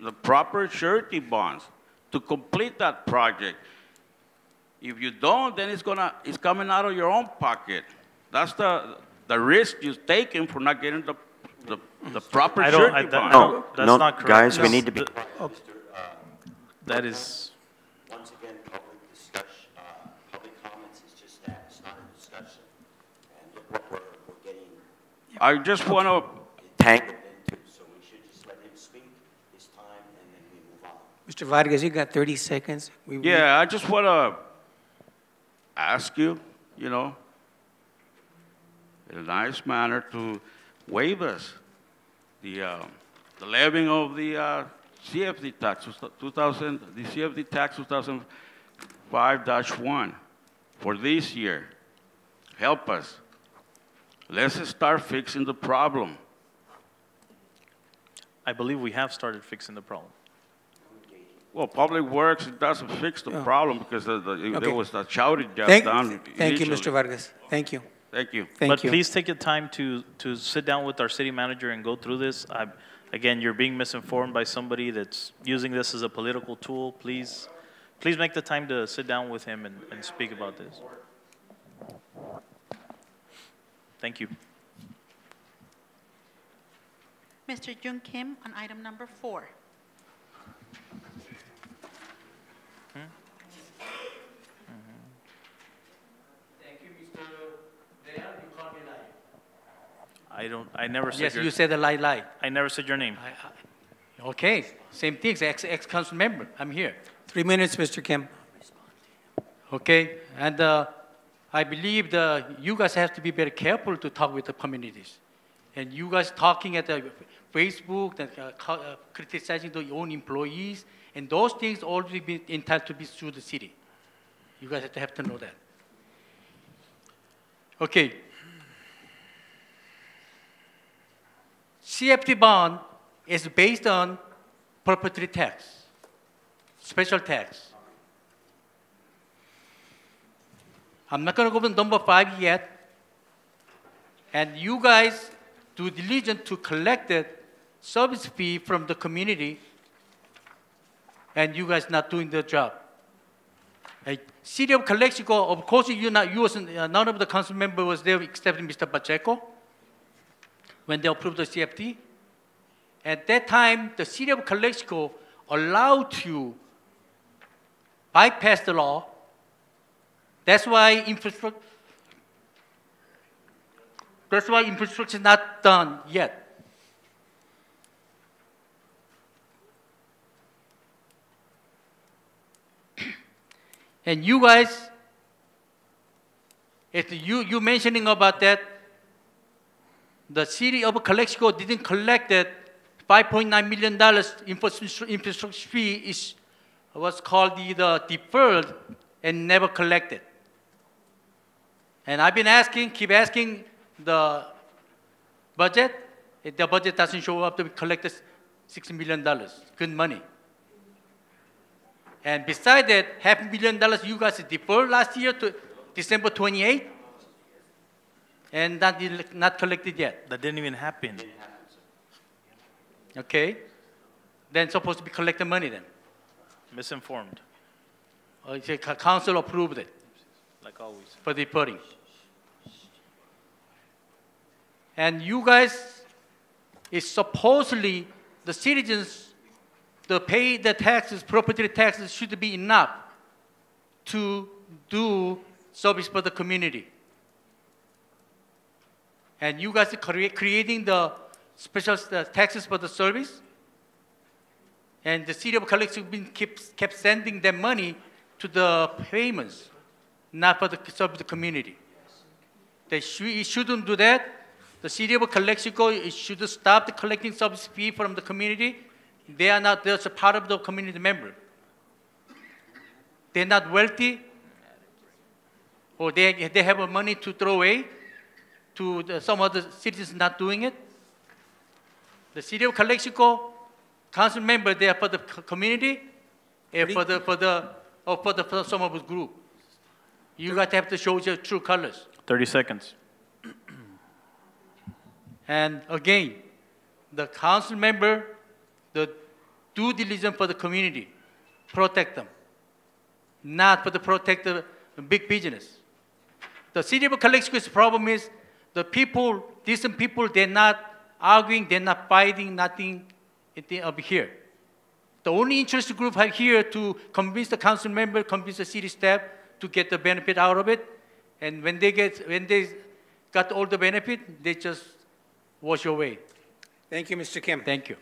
the proper surety bonds to complete that project. If you don't, then it's gonna, it's coming out of your own pocket. That's the, the risk you're taking for not getting the, the, the proper
I don't-
surety
I- that-
bond.
No,
That's
no,
not correct.
guys, we need to be.
The- That is,
Once again, public discussion, uh, public comments is just that, it's not a discussion. And what we're, we're getting
I just want to
tangled into, so we should just let him speak his time and then we move on.
Mr. Vargas, you got 30 seconds. We- we-
Yeah, I just want to ask you, you know, in a nice manner to waive us the, uh, the levying of the uh, CFD tax, 2000, the CFD tax 2005-1 for this year.
help us. Let's start fixing the problem.
I believe we have started fixing the problem.
Well, Public Works, it doesn't fix the
Oh.
problem because the- the-
Okay.
there was a shouting job
Thank,
done
thank you, Mr. Vargas. Thank you.
Thank you.
Thank
But
you.
please take your time to, to sit down with our city manager and go through this. I, again, you're being misinformed by somebody that's using this as a political tool. Please, please make the time to sit down with him and, and speak about this. Thank you.
Mr. Joong Kim on item number four.
Thank you, Mr. Dale, you called me liar.
I don't, I never said
Yes,
your.
you said a lie, lie.
I never said your name.
Okay, same thing, ex, ex-council member, I'm here.
Three minutes, Mr. Kim.
Okay, and uh, I believe the, you guys have to be very careful to talk with the communities. And you guys talking at the Facebook, and, uh, uh, criticizing the own employees, and those things already be entitled to be through the city. You guys have to, have to know that. Okay. CFD bond is based on property tax, special tax. I'm not going to go to number five yet. And you guys do diligent to collect the service fee from the community, and you guys not doing the job. Right? City of Calexico, of course, you not, you wasn't, uh, none of the council member was there except Mr. Pacheco when they approved the CFD. At that time, the city of Calexico allowed to bypass the law. That's why infrastructure. That's why infrastructure is not done yet. And you guys, if you you mentioning about that, the city of Calexico didn't collect that 5.9 million dollars infrastructure, fee is was called the, deferred and never collected. And I've been asking, keep asking the budget. If the budget doesn't show up to collect the six million dollars, good money. And beside that, half million dollars you guys deferred last year to December 28, and not, not collected yet.
That didn't even happen.
Okay? Then supposed to be collected money then.
Misinformed, oh,
Or the council approved it
like always.
for the deferring. And you guys, is supposedly the citizens, the pay the taxes, property taxes should be enough to do service for the community. And you guys are crea- creating the special taxes for the service. And the city of Calexico been kept sending them money to the payments, not for the serve the community. They should shouldn't do that. The city of Calexico should stop the collecting service fee from the community. They are not, a part of the community member. They're not wealthy, or they, they have money to throw away to the, some other cities not doing it. The city of Calexico, council member, they are for the community, and for the, for the, or for the, for some of the group. You guys have to show your true colors.
30 seconds.
And again, the council member, the due diligence for the community, protect them, not for the protect the big business. The city of Calexico's problem is the people, decent people, they're not arguing, they're not fighting, nothing up here. The only interest group are here to convince the council member, convince the city staff to get the benefit out of it. And when they get, when they got all the benefit, they just wash away.
Thank you, Mr. Kim.
Thank you.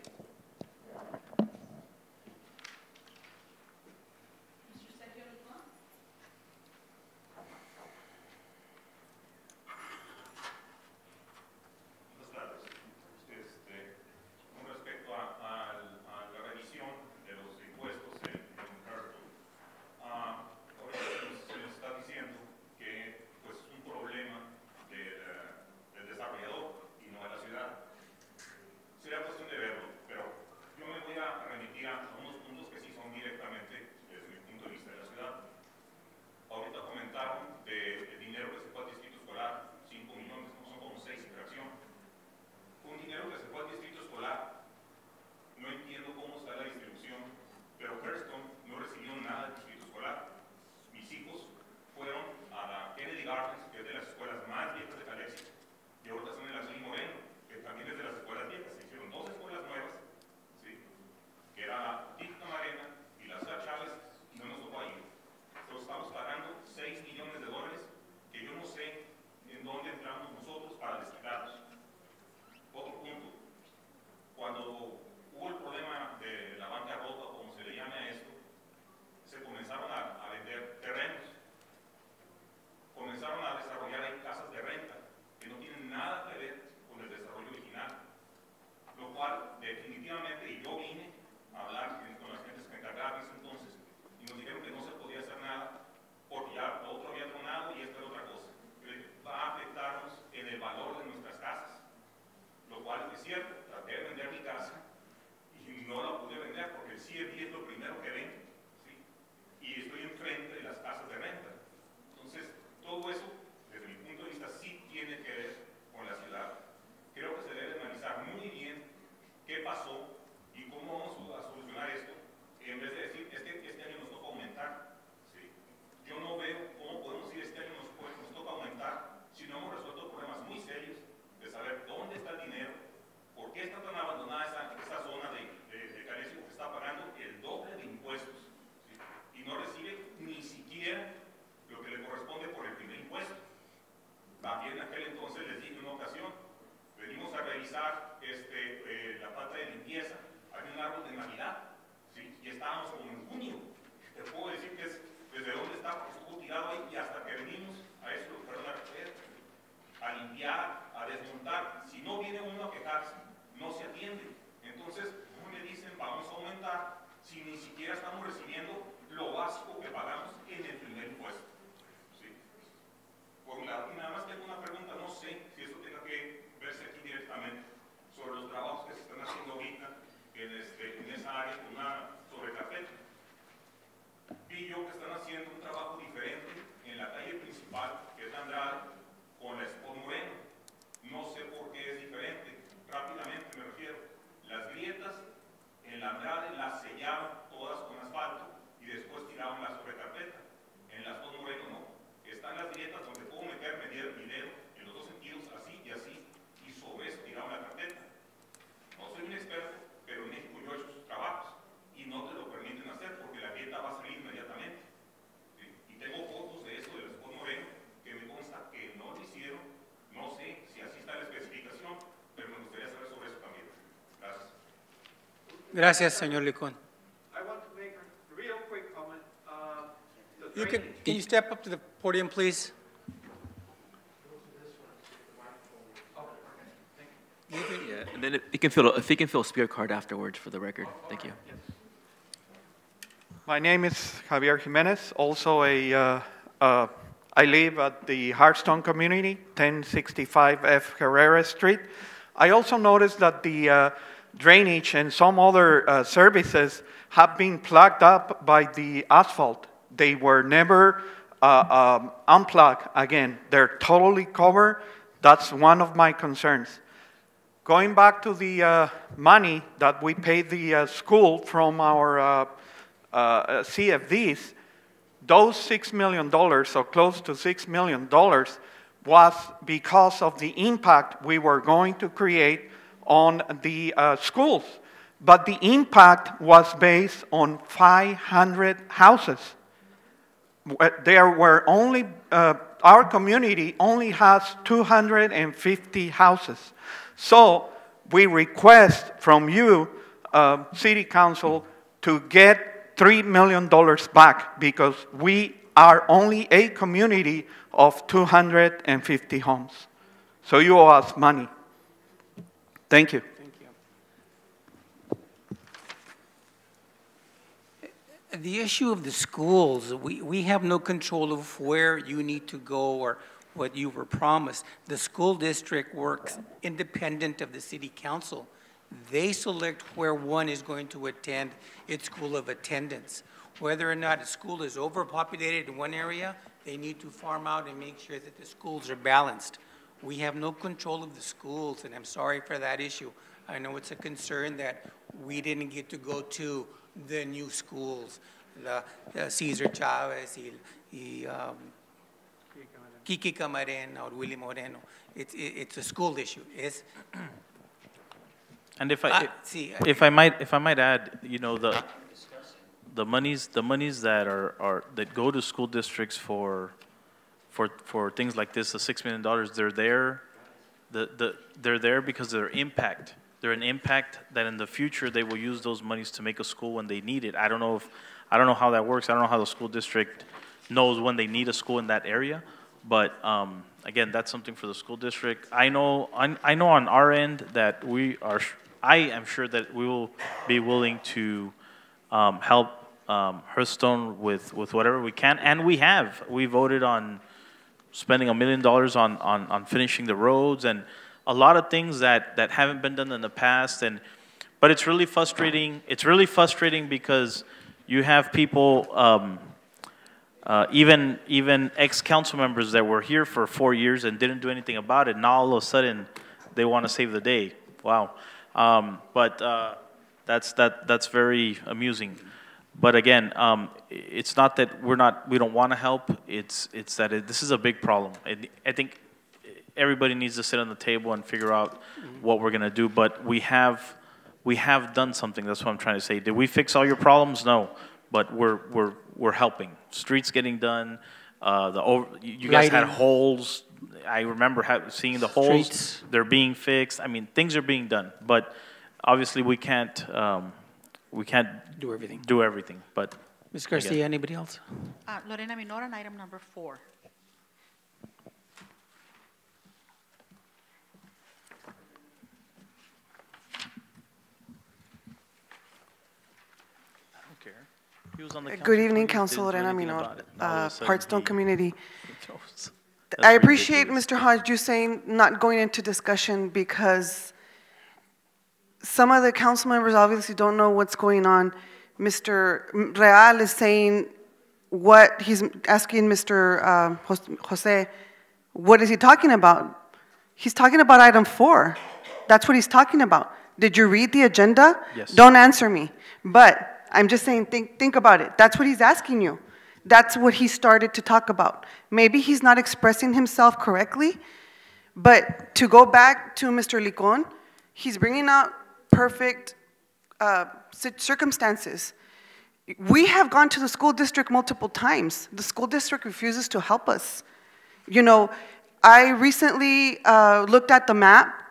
Gracias,
señor Licon.
I want to make a real quick comment. Uh,
you can, can you step up to the podium, please?
Yeah, and then he can fill if he can fill a spear card afterwards for the record. Thank you.
My name is Javier Jimenez. Also, a uh, uh, I live at the Hearthstone community, 1065 F Herrera Street. I also noticed that the uh, drainage and some other uh, services have been plugged up by the asphalt. They were never uh, um, unplugged again. They're totally covered. That's one of my concerns. Going back to the uh, money that we pay the uh, school from our uh, uh, CFDs, those $6 million, or so close to $6 million, was because of the impact we were going to create on the uh, schools, but the impact was based on 500 houses. There were only, uh, our community only has 250 houses. So we request from you, uh, City Council, to get $3 million back because we are only a community of 250 homes. So you owe us money. Thank you. Thank you.
The issue of the schools, we, we have no control of where you need to go or what you were promised. The school district works independent of the city council. They select where one is going to attend its school of attendance. Whether or not a school is overpopulated in one area, they need to farm out and make sure that the schools are balanced we have no control of the schools, and I'm sorry for that issue. I know it's a concern that we didn't get to go to the new schools, the, the Cesar Chavez, y, y, um, Kiki Camarena or Willie Moreno. It's, it's a school issue. It's
and if I,
uh, if, see,
if I might, if I might add, you know, the, the monies, the monies that are, are, that go to school districts for for, for things like this, the six million dollars, they're there, the, the, they're there because of their impact. They're an impact that in the future, they will use those monies to make a school when they need it. I don't know if, I don't know how that works. I don't know how the school district knows when they need a school in that area. But, um, again, that's something for the school district. I know, I, I know on our end that we are, I am sure that we will be willing to, um, help, um, Hearthstone with, with whatever we can. And we have. We voted on, spending a million dollars on, on, on finishing the roads and a lot of things that, that haven't been done in the past. And, but it's really frustrating. It's really frustrating because you have people, um, uh, even, even ex-council members that were here for four years and didn't do anything about it. Now all of a sudden, they want to save the day. Wow. Um, but, uh, that's, that, that's very amusing. But again, um, it's not that we're not, we don't want to help. It's, it's that it, this is a big problem. And I think everybody needs to sit on the table and figure out what we're going to do. But we have, we have done something. That's what I'm trying to say. Did we fix all your problems? No. But we're, we're, we're helping. Streets getting done. Uh, the over, you guys had holes. I remember ha- seeing the holes.
Streets.
They're being fixed. I mean, things are being done. But obviously, we can't, um, we can't
Do everything.
do everything. But
Ms. Garcia, anybody else?
Uh, Lorena Minora, on item number four.
I don't care. He was on the council
Good evening,
years,
Council
didn't
Lorena Minor,
about it. Now all of a
uh,
sudden Hearthstone
Community. <laughs> I appreciate,
ridiculous.
Mr. Hodge, you saying not going into discussion because some of the council members obviously don't know what's going on. Mr. Real is saying what, he's asking Mr. um, Jos- Jose, what is he talking about? He's talking about item four. That's what he's talking about. Did you read the agenda?
Yes.
Don't answer me. But I'm just saying, think, think about it. That's what he's asking you. That's what he started to talk about. Maybe he's not expressing himself correctly, but to go back to Mr. Licon, he's bringing out perfect uh, circumstances. We have gone to the school district multiple times. The school district refuses to help us. You know, I recently uh, looked at the map.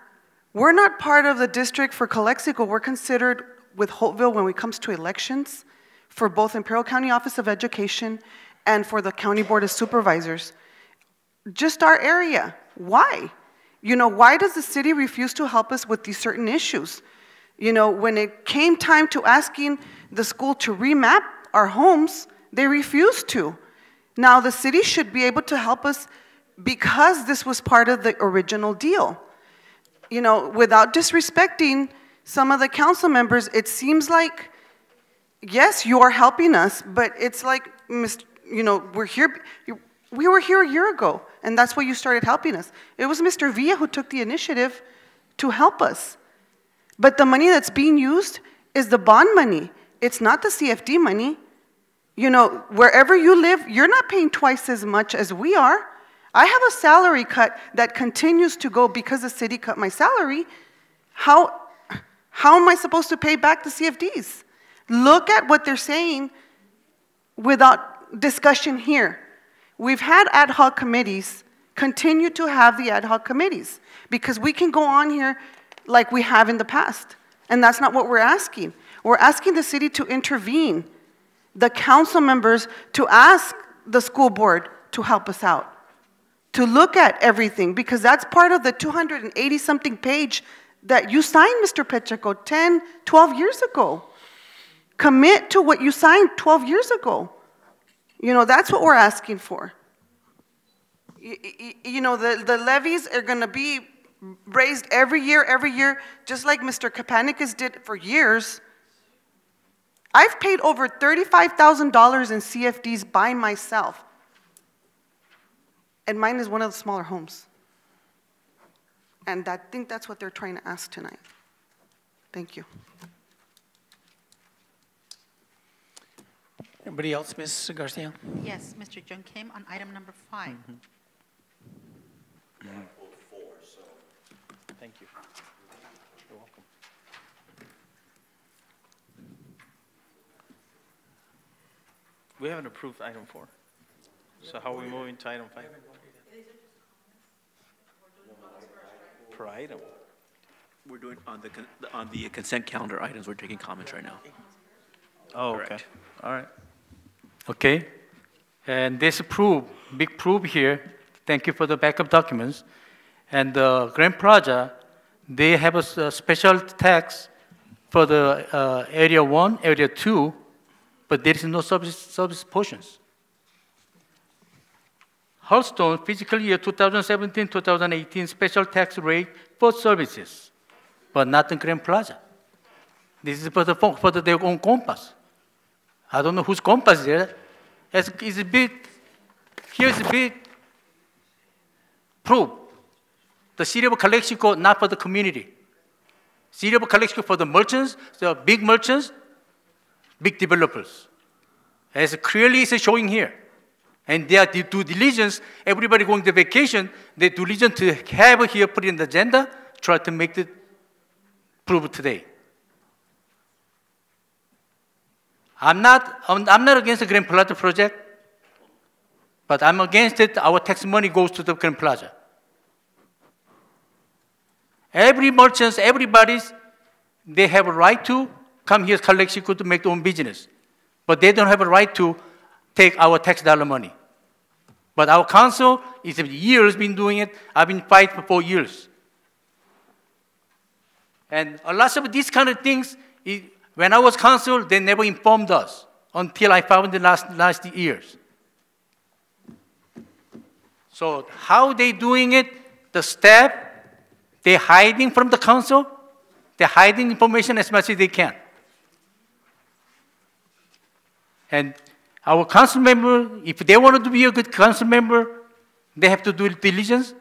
We're not part of the district for Calexico. We're considered with Holtville when it comes to elections for both Imperial County Office of Education and for the County Board of Supervisors. Just our area. Why? You know, why does the city refuse to help us with these certain issues? You know, when it came time to asking the school to remap our homes, they refused to. Now, the city should be able to help us because this was part of the original deal. You know, without disrespecting some of the council members, it seems like, yes, you are helping us, but it's like, you know, we're here, we were here a year ago, and that's why you started helping us. It was Mr. Villa who took the initiative to help us. But the money that's being used is the bond money. It's not the CFD money. You know, wherever you live, you're not paying twice as much as we are. I have a salary cut that continues to go because the city cut my salary. How, how am I supposed to pay back the CFDs? Look at what they're saying without discussion here. We've had ad hoc committees, continue to have the ad hoc committees, because we can go on here like we have in the past. And that's not what we're asking. We're asking the city to intervene, the council members to ask the school board to help us out, to look at everything, because that's part of the 280-something page that you signed, Mr. Pacheco, 10, 12 years ago. Commit to what you signed 12 years ago. You know, that's what we're asking for. Y- y- You know, the, the levies are going to be raised every year, every year, just like Mr. Kapanikis did for years. I've paid over $35,000 in CFDs by myself. And mine is one of the smaller homes. And I think that's what they're trying to ask tonight. Thank you.
Anybody else, Ms. Garcia?
Yes, Mr. Joong Kim, on item number five. Mm-hmm.
You. You're welcome. We haven't approved item four. So how are we moving to item five? Per item.
We're doing, on the, on the consent calendar items, we're taking comments right now.
Oh, okay. All right.
Okay? And this proof, big proof here, thank you for the backup documents. And the Grand Plaza, they have a, special tax for the uh, area one, area two, but there is no service, service portions. Holston fiscal year 2017, 2018 special tax rate for services, but not in Grand Plaza. This is for the, for the, their own compass. I don't know whose compass there. It's, it's a bit, here's a bit proof. The city of Calexico, not for the community. City of Calexico for the merchants, the big merchants, big developers. As clearly is showing here. And their are due diligence, everybody going to vacation, they due diligence to have here put in the agenda, try to make it prove today. I'm not, I'm not against the Grand Plaza project, but I'm against it. Our tax money goes to the Grand Plaza. Every merchants, everybody's, they have a right to come here, collect Calexico, to make their own business. But they don't have a right to take our tax dollar money. But our council is years been doing it. I've been fighting for four years. And a lot of these kind of things, it, when I was council, they never informed us until I found the last, last years. So how they doing it, the staff, they hiding from the council, they're hiding information as much as they can. And our council member, if they wanted to be a good council member, they have to do diligence.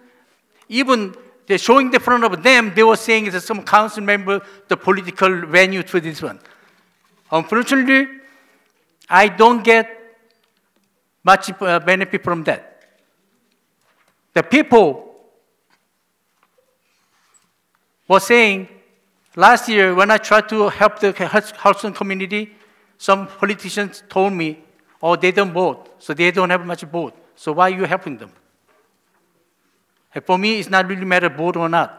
Even they're showing the front of them, they were saying that some council member, the political venue to this one. Unfortunately, I don't get much uh, benefit from that. The people were saying last year when I tried to help the Houston community, some politicians told me, oh, they don't vote, so they don't have much vote. So why are you helping them? And for me, it's not really matter vote or not.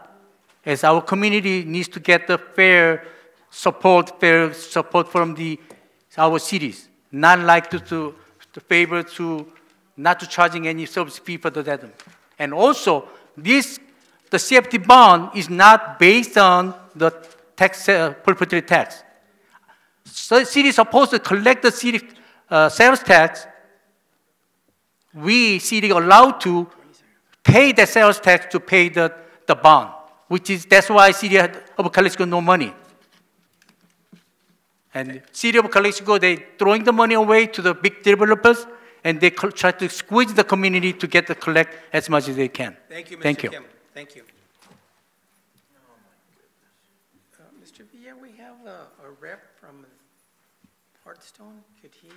As our community needs to get the fair support, fair support from the, our cities, not like to, to, to favor to, not to charging any service fee for the them. And also, this, the safety bond is not based on the tax, uh, property tax. So city is supposed to collect the city uh, sales tax. We city allowed to pay the sales tax to pay the, the bond, which is that's why city of Calexico no money. And city of Calexico they throwing the money away to the big developers, and they try to squeeze the community to get the collect as much as they can.
Thank you, Mr.
Thank you.
Kim. Thank you. Uh, Mr. Villa, we have a, a rep from Hearthstone. Could he,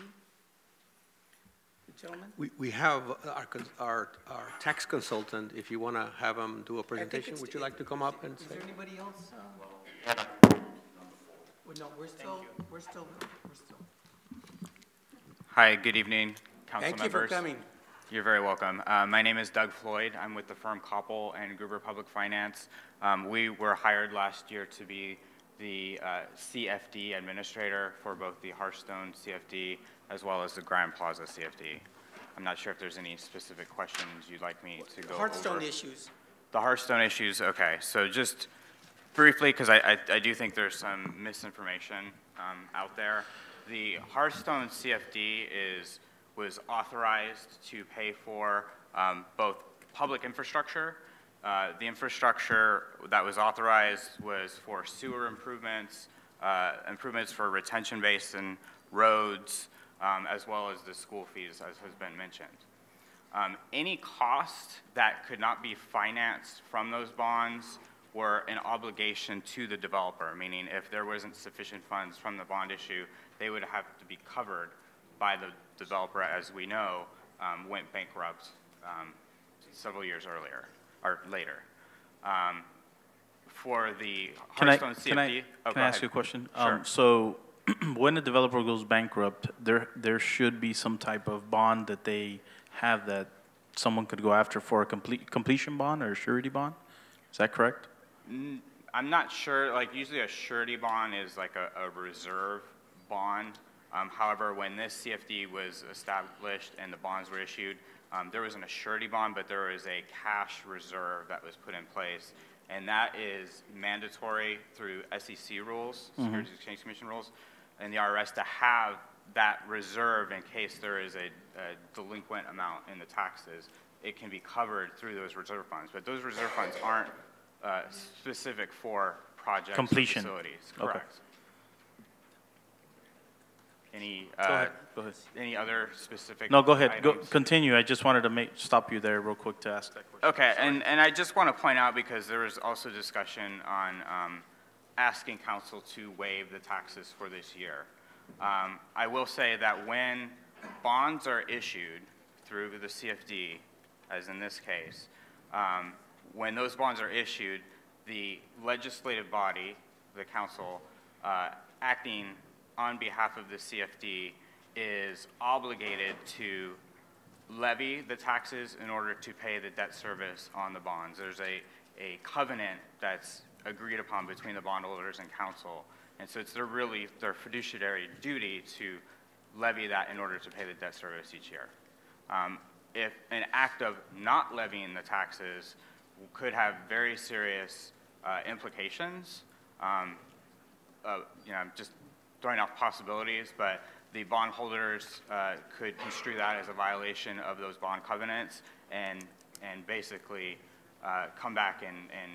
the gentleman?
We, we have our, our, our tax consultant, if you want to have him do a presentation, would you like to come up and
Is
say?
there anybody else? uh, well, No, we're still, we're still, we're still.
Hi, good evening, council
Thank you for coming.
You're very welcome. Uh, My name is Doug Floyd. I'm with the firm Koppel and Gruber Public Finance. Um, We were hired last year to be the uh, CFD administrator for both the Hearthstone CFD as well as the Grand Plaza CFD. I'm not sure if there's any specific questions you'd like me to go over.
Hearthstone issues.
The Hearthstone issues, okay. So just briefly, because I, I, I do think there's some misinformation um, out there. The Hearthstone CFD is, was authorized to pay for um, both public infrastructure. Uh, the infrastructure that was authorized was for sewer improvements, uh, improvements for retention basin, roads, um, as well as the school fees, as has been mentioned. Um, Any cost that could not be financed from those bonds were an obligation to the developer, meaning if there wasn't sufficient funds from the bond issue, they would have to be covered by the developer, as we know, um, went bankrupt um, several years earlier, or later. Um, For the
Can I,
Hearthstone
can I,
CFD? Oh,
can I ask
ahead.
you a question?
Sure.
Um, So <clears throat> when a developer goes bankrupt, there, there should be some type of bond that they have that someone could go after for a complete, completion bond or a surety bond? Is that correct?
I'm not sure, like, usually a surety bond is like a, a reserve bond. Um, however, when this CFD was established and the bonds were issued, um, there wasn't a surety bond, but there was a cash reserve that was put in place. And that is mandatory through SEC rules,
Mhm.
Securities Exchange Commission rules, and the IRS to have that reserve in case there is a, a delinquent amount in the taxes. It can be covered through those reserve funds, but those reserve funds aren't uh, specific for projects
Completion.
facilities.
Okay.
Any,
Go
uh,
ahead, go ahead.
any other specific?
No, go ahead, go, continue. I just wanted to make, stop you there real quick to ask that question.
Okay, and, and I just want to point out, because there was also discussion on um, asking council to waive the taxes for this year. Um, I will say that when bonds are issued through the CFD, as in this case, um, when those bonds are issued, the legislative body, the council, uh, acting on behalf of the CFD, is obligated to levy the taxes in order to pay the debt service on the bonds. There's a, a covenant that's agreed upon between the bondholders and council. And so it's their really, their fiduciary duty to levy that in order to pay the debt service each year. Um, If an act of not levying the taxes could have very serious uh, implications, um, uh, you know, just throwing out possibilities, but the bondholders uh, could construe that as a violation of those bond covenants and, and basically uh, come back and, and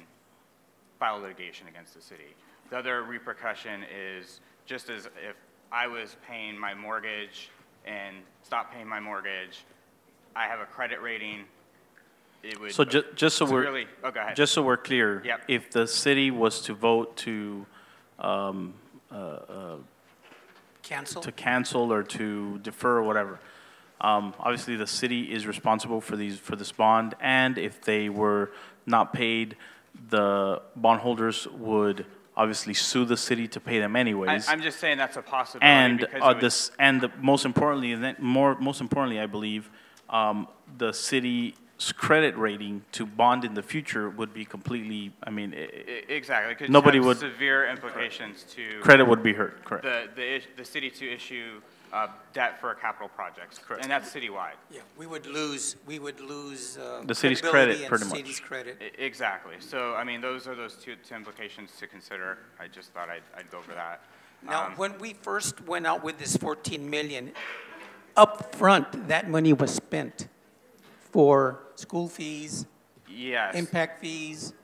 file litigation against the city. The other repercussion is just as if I was paying my mortgage and stopped paying my mortgage, I have a credit rating, it would.
So ju- just so we're,
severely- Oh, go ahead.
just so we're clear.
Yep.
If the city was to vote to, um, uh, uh,
Cancel?
to cancel or to defer or whatever, um, obviously the city is responsible for these, for this bond, and if they were not paid, the bondholders would obviously sue the city to pay them anyways.
I'm just saying that's a possibility
And
because
uh, this, and the, most importantly, and then more, most importantly, I believe, um, the city's credit rating to bond in the future would be completely, I mean, i-
I- Exactly.
Nobody would-
Severe implications to.
Credit would be hurt, correct.
The, the, the city to issue uh, debt for capital projects. Correct. And that's citywide.
Yeah, we would lose, we would lose. uh,
The city's credit,
and
pretty
the
much.
city's credit.
I- Exactly. So, I mean, those are those two, two implications to consider. I just thought I'd, I'd go over that.
Now,
Um,
when we first went out with this 14 million, up front, that money was spent for school fees,
Yes.
impact fees,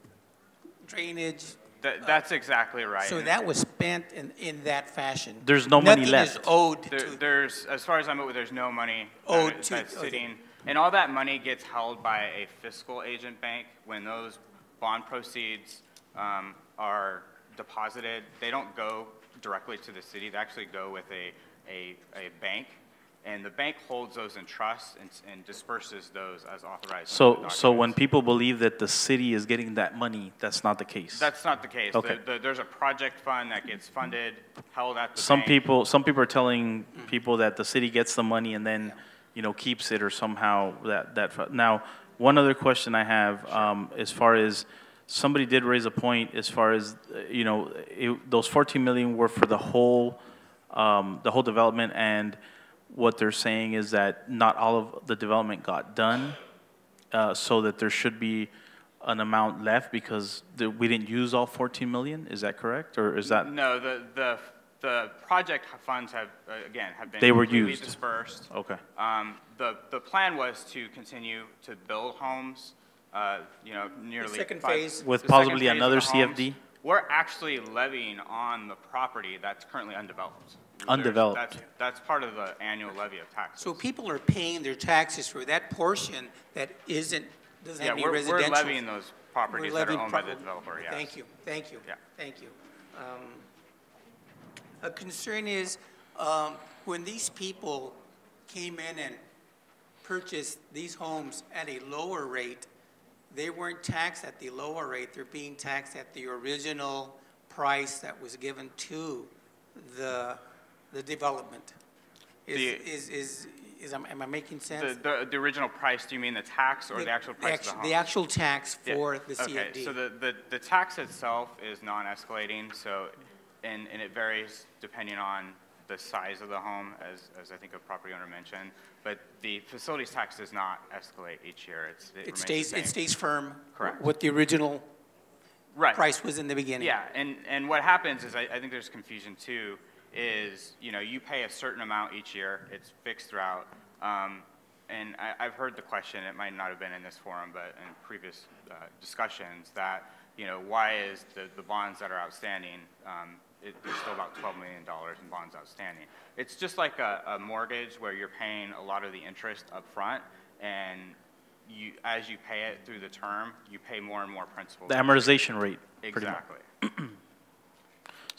drainage.
That, that's exactly right.
So that was spent in, in that fashion.
There's no money left.
Nothing
left.
is owed
There,
to,
there's, as far as I'm aware, there's no money that
Owed
is-
to-
that's
okay.
sitting. And all that money gets held by a fiscal agent bank. When those bond proceeds um, are deposited, they don't go directly to the city. They actually go with a, a, a bank. And the bank holds those in trust and, and disperses those as authorized.
So, so when people believe that the city is getting that money, that's not the case.
That's not the case.
Okay.
The- the- There's a project fund that gets funded, held at the
Some
bank.
people, some people are telling people that the city gets the money and then, you know, keeps it or somehow that, that. Now, one other question I have, um, as far as, somebody did raise a point as far as, uh, you know, it, those fourteen million were for the whole, um, the whole development and what they're saying is that not all of the development got done, uh, so that there should be an amount left because the, we didn't use all fourteen million, is that correct? Or is that?
No, the, the, the project funds have, uh, again, have been
They were used.
dispersed.
Okay.
Um, the, the plan was to continue to build homes, uh, you know, nearly.
second
five-
phase.
With possibly
phase
another. CFD?
We're actually levying on the property that's currently undeveloped. There's-
Undeveloped.
That's, that's part of the annual levy of taxes.
so people are paying their taxes for that portion that isn't, doesn't
Yeah,
have any
we're,
residential.
we're levying those properties that are
levying
owned by the developer, yes.
Thank you, thank you.
Yeah.
Thank you. Um, A concern is, um, when these people came in and purchased these homes at a lower rate, they weren't taxed at the lower rate, they're being taxed at the original price that was given to the, the development. Is,
The-
is, is, is, am I making sense?
the, the original price, do you mean the tax or the actual price of the home?
The actual tax
Yeah,
for the
Okay, so the, the, the tax itself is non-escalating, so, and, and it varies depending on the size of the home, as, as I think a property owner mentioned. But the facilities tax does not escalate each year, it's, it
It stays, it stays firm.
Correct.
What the original
Right.
price was in the beginning.
Yeah, and, and what happens is, I, I think there's confusion too, is, you know, you pay a certain amount each year, it's fixed throughout. Um, and I, I've heard the question, it might not have been in this forum, but in previous uh, discussions, that, you know, why is the, the bonds that are outstanding, um, it, there's still about $12 million in bonds outstanding. It's just like a, a mortgage where you're paying a lot of the interest up front, and you, as you pay it through the term, you pay more and more principal.
The amortization rate.
Exactly. <clears throat>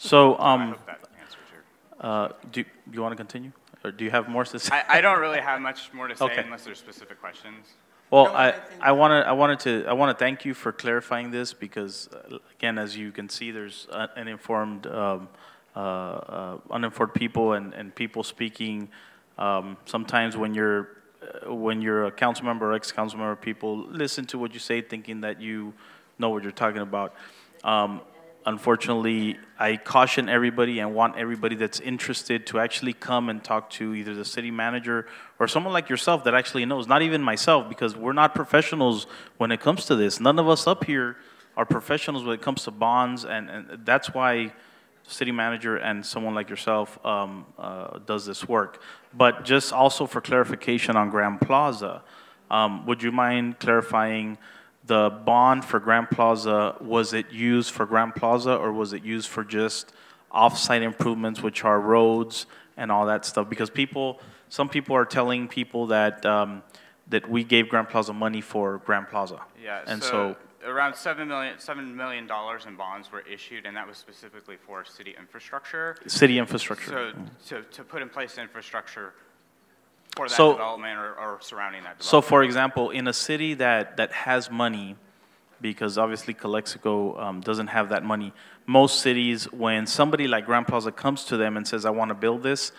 So,
I
um,
hope that answers your.
Uh, do, do you want to continue? Or do you have more to say?
I, I don't really have much more to say
Okay.
unless there's specific questions.
Well, I, I wanted, I wanted to, I want to thank you for clarifying this because, uh, again, as you can see, there's uh, uninformed, um, uh, uh, uninformed people and, and people speaking. Um, sometimes when you're, uh, when you're a council member or ex-council member, people listen to what you say thinking that you know what you're talking about. Um, unfortunately, I caution everybody and want everybody that's interested to actually come and talk to either the city manager or someone like yourself that actually knows, not even myself, because we're not professionals when it comes to this. None of us up here are professionals when it comes to bonds, and, and that's why city manager and someone like yourself um, uh, does this work. But just also for clarification on Grand Plaza, um, would you mind clarifying the bond for Grand Plaza, was it used for Grand Plaza or was it used for just off-site improvements, which are roads and all that stuff? Because people, some people are telling people that, um, that we gave Grand Plaza money for Grand Plaza.
Yeah,
And
so
so,
around seven million, seven million dollars in bonds were issued, and that was specifically for city infrastructure.
City infrastructure.
So to, to put in place infrastructure for that
So-
development or, or surrounding that development.
So for example, in a city that, that has money, because obviously Calexico um, doesn't have that money, most cities, when somebody like Grand Plaza comes to them and says, I want to build this,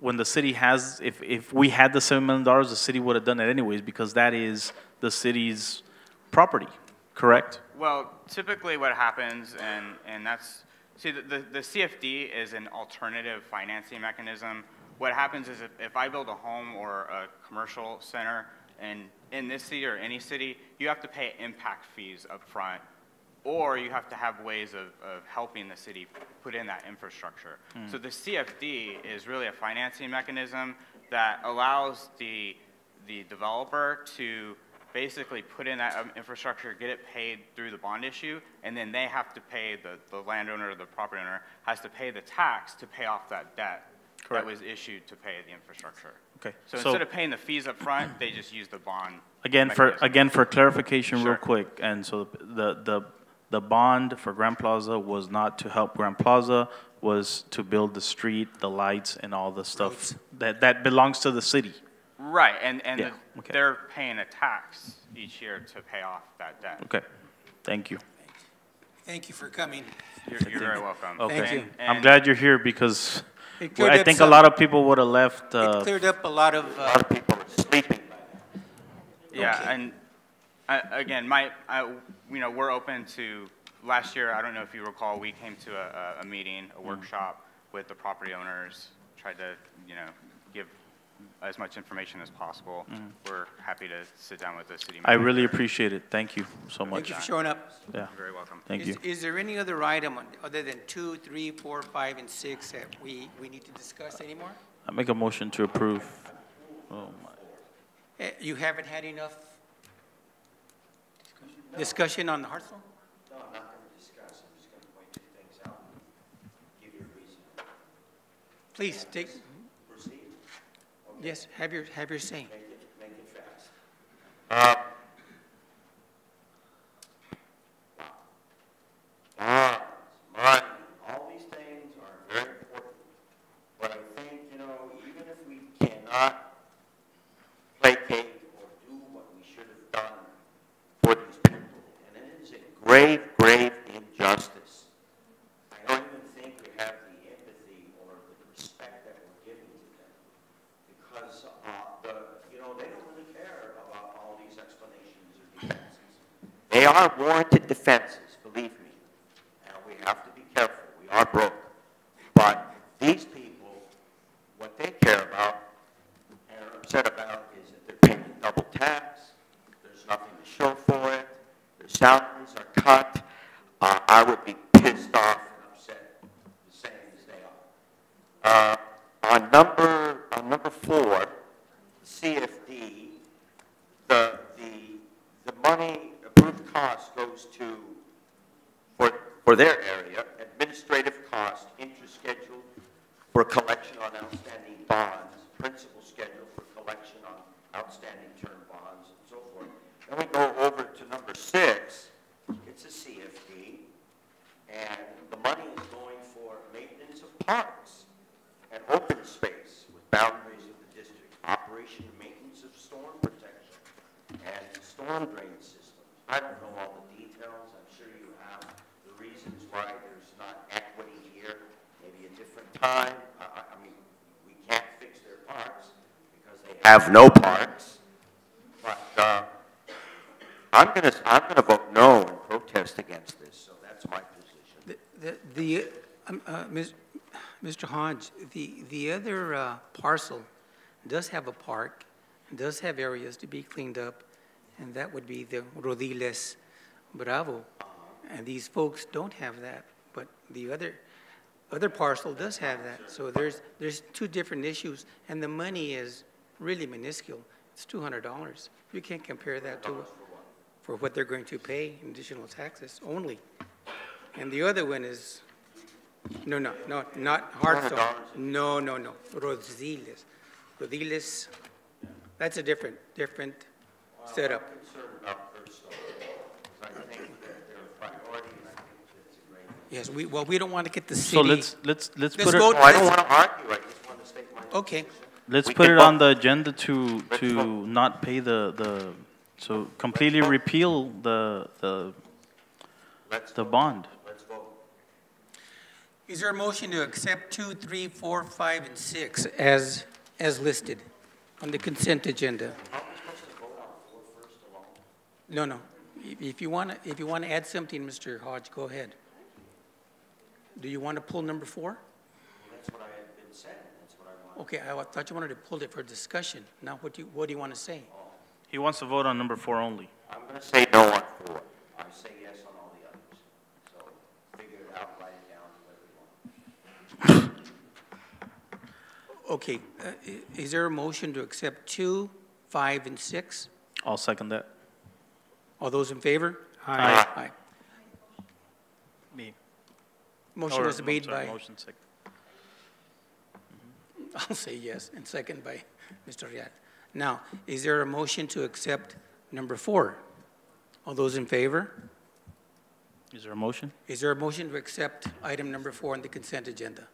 when the city has, if, if we had the $7 million, the city would have done it anyways, because that is the city's property, correct?
Well, typically what happens, and, and that's, see, the, the, the CFD is an alternative financing mechanism. What happens is if, if I build a home or a commercial center, and in this city or any city, you have to pay impact fees up front, or you have to have ways of, of helping the city put in that infrastructure.
Mm.
So the CFD is really a financing mechanism that allows the, the developer to basically put in that um, infrastructure, get it paid through the bond issue, and then they have to pay, the, the landowner or the property owner has to pay the tax to pay off that debt
Correct.
that was issued to pay the infrastructure.
Okay,
So
so-
instead of paying the fees up front, they just use the bond.
Again, for, again, for clarification real quick, and so the, the, the bond for Grand Plaza was not to help Grand Plaza, was to build the street, the lights, and all the stuff that, that belongs to the city.
Right, and, and
Yeah,
the-
okay.
they're paying a tax each year to pay off that debt.
Okay, thank you.
Thank you for coming.
You're, you're very welcome.
Okay.
Thank you.
I'm glad you're here because
It cleared
I
up
think a lot of people would have left,
It
uh,
cleared up a lot of, uh,
Yeah,
Okay.
and I, again, my, I, you know, we're open to, last year, I don't know if you recall, we came to a, a, a meeting,
Mm.
a workshop with the property owners, tried to, you know, give as much information as possible.
Mm.
We're happy to sit down with the city
I really appreciate it. Thank you so much.
thank you for showing up.
Yeah.
You're very welcome.
Thank
Is-
you.
Is there any other item on- other than two, three, four, five, and six that we, we need to discuss anymore?
I make a motion to approve. Oh, my.
Eh, You haven't had enough discussion on the Hartsville?
No, I'm not going to discuss, I'm just going to point two things out, give you a reason.
Please, take,
Proceed.
Yes, have your, have your say.
Make it, make it fast. Uh, Bonds, money, all these things are very important. But I think, you know, even if we cannot placate or do what we should have done for these grave, grave injustice. I don't even think we have the empathy or the respect that we're giving to them. Because, uh, the, you know, they don't really care about all these explanations or defenses. They are warranted defenses, believe me. And we have to be careful. We are broke. But these people, what they care about and are upset about is that they're paying double tax, there's nothing to show for it, their salaries are cut. Uh, I would be pissed off and upset the same as they are. Uh, on number, on number four, CFD, the, the, the money, approved cost goes to, for, for their area, administrative cost, interest schedule for collection on outstanding bonds, principal schedule for collection on outstanding term bonds, and so forth. Then we go over to number six, it's a CFD, and the money is going for maintenance of parks and open space with boundaries of the district, operation and maintenance of storm protection and storm drain systems. I don't know all the details, I'm sure you have the reasons why there's not equity here, maybe a different time. I, I, I mean, we can't fix their parks because they have no parks. But, uh, I'm gonna, I'm gonna vote no and protest against this, so that's my position.
The, the, um, uh, Ms- Mr. Hodge, the, the other uh, parcel does have a park, does have areas to be cleaned up, and that would be the Rodiles Bravo. And these folks don't have that, but the other, other parcel does have that. So there's, there's two different issues, and the money is really minuscule. It's two hundred dollars. You can't compare that to, for what they're going to pay in additional taxes only. And the other one is, no, no, no, not Hearthstone. No, no, no, Rodiles. Rodiles, that's a different, different setup.
I'm concerned about First Solar, because I think that they're a priority, and I think that's a great.
Yes, we, well, we don't want to get the city.
So let's, let's, let's put it.
vote-
Oh, I don't want to argue, I just want to state my.
Okay.
Let's
We
put
can
it on the agenda to, to not pay the, the, so completely repeal the, the,
Let's
the
vote.
bond.
Let's vote.
Is there a motion to accept two, three, four, five, and six as, as listed on the consent agenda?
Are we supposed to vote on four first alone?
No, no. If- If you want to, if you want to add something, Mr. Hodge, go ahead. Do you want to pull number four?
That's what I had been saying, that's what I want.
Okay, I thought you wanted to pull it for discussion. Now, what do you, what do you want to say?
He wants to vote on number four only.
I'm going to say no on four. I say yes on all the others. So figure it out, write it down, whatever you want. <laughs>
Okay, uh, i- is there a motion to accept two, five, and six?
I'll second that.
All those in favor?
Aye.
Aye.
Me.
Motion
Or,
was
I'm
made
sorry,
by,
Motion second.
I'll say yes, and second by Mr. Real. Now, is there a motion to accept number four? All those in favor?
Is there a motion?
Is there a motion to accept item number four on the consent agenda?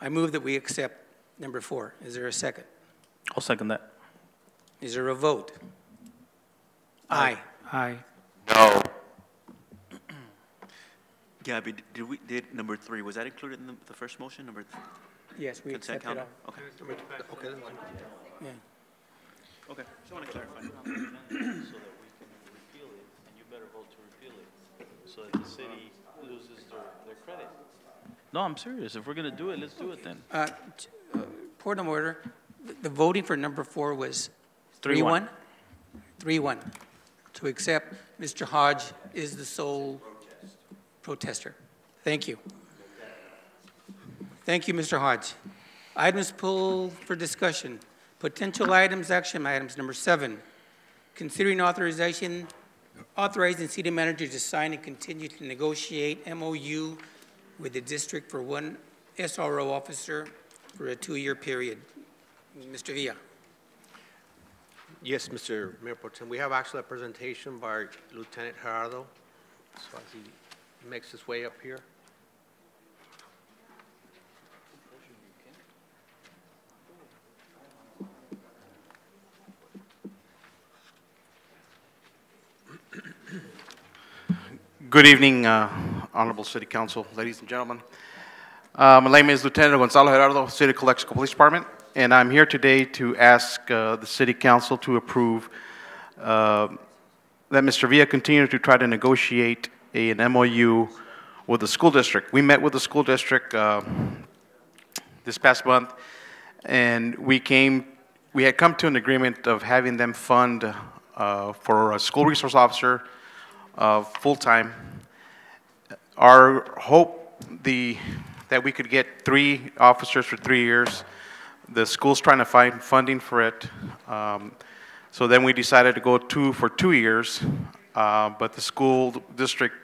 I move that we accept number four. Is there a second?
I'll second that.
Is there a vote? Aye.
Aye.
No.
Gabby, d- did we, did number three, was that included in the, the first motion, number? th-
Yes, we
consent
accept it
calendar?
all.
Okay. Okay, then.
Yeah.
Okay, just want to clarify. <coughs>
So that we can repeal it, and you better vote to repeal it, so that the city loses their, their credit. No, I'm serious. If we're gonna do it, let's do it then.
Uh, t- uh, Point of order, The- the voting for number four was
Three,
three
one.
one? Three one. To accept, Mr. Hodge is the sole protester. Thank you. Thank you, Mr. Hodge. Items pulled for discussion. Potential items, action items, number seven. Considering authorization, authorizing city manager to sign and continue to negotiate MOU with the district for one SRO officer for a two-year period. Mr. Villa.
Yes, Mr. Mayor Pro Tem, we have actually a presentation by Lieutenant Gerardo, so makes his way up here.
Good evening, uh, Honorable City Council, ladies and gentlemen. Uh, My name is Lieutenant Gonzalo Gerardo, City of Calexico Police Department, and I'm here today to ask uh, the City Council to approve uh, that Mr. Villa continue to try to negotiate an MOU with the school district. We met with the school district uh, this past month, and we came, we had come to an agreement of having them fund uh, for a school resource officer, uh, full-time. Our hope, the, that we could get three officers for three years. The school's trying to find funding for it. Um, So then we decided to go two for two years, uh, but the school district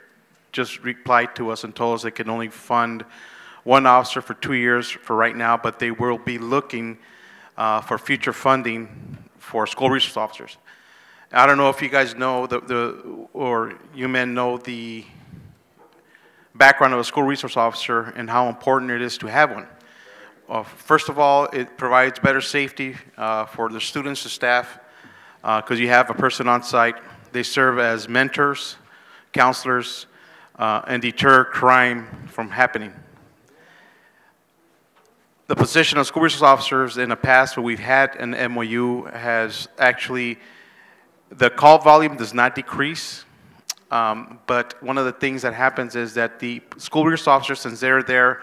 just replied to us and told us they can only fund one officer for two years for right now, but they will be looking uh, for future funding for school resource officers. I don't know if you guys know the, the or you men know the background of a school resource officer and how important it is to have one. Uh, first of all, it provides better safety uh, for the students, the staff, because you have a person on site. They serve as mentors, counselors, uh, and deter crime from happening. The position of school resource officers in the past, where we've had an MOU, has actually, the call volume does not decrease. Um, but one of the things that happens is that the school resource officers, since they're there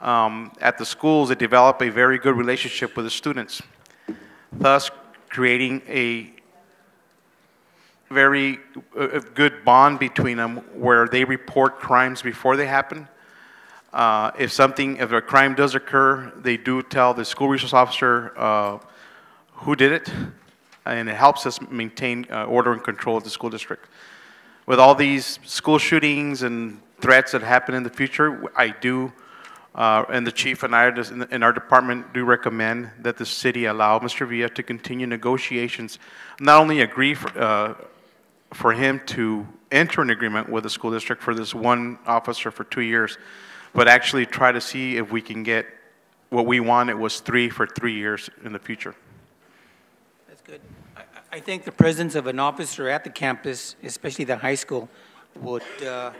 um, at the schools, they develop a very good relationship with the students, thus creating a very uh, good bond between them where they report crimes before they happen. Uh, if something, if a crime does occur, they do tell the school resource officer uh, who did it, and it helps us maintain uh, order and control of the school district. With all these school shootings and threats that happen in the future, I do, uh, and the chief and I in in our department do recommend that the city allow Mr. Villa to continue negotiations, not only agree for, uh, for him to enter an agreement with the school district for this one officer for two years, but actually try to see if we can get what we wanted was three for three years in the future.
That's good. I- I think the presence of an officer at the campus, especially the high school, would uh,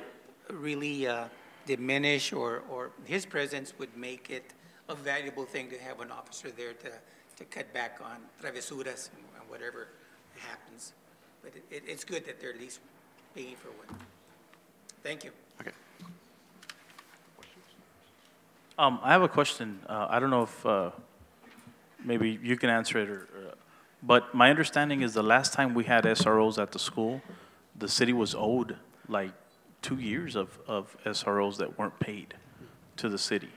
really uh, diminish or, or his presence would make it a valuable thing to have an officer there to, to cut back on travesuras and and whatever happens. But it- it, it's good that they're at least paying for one. Thank you.
Okay.
Um, I have a question. Uh, I don't know if uh, maybe you can answer it, or, or, but my understanding is the last time we had SROs at the school, the city was owed like two years of, of SROs that weren't paid to the city.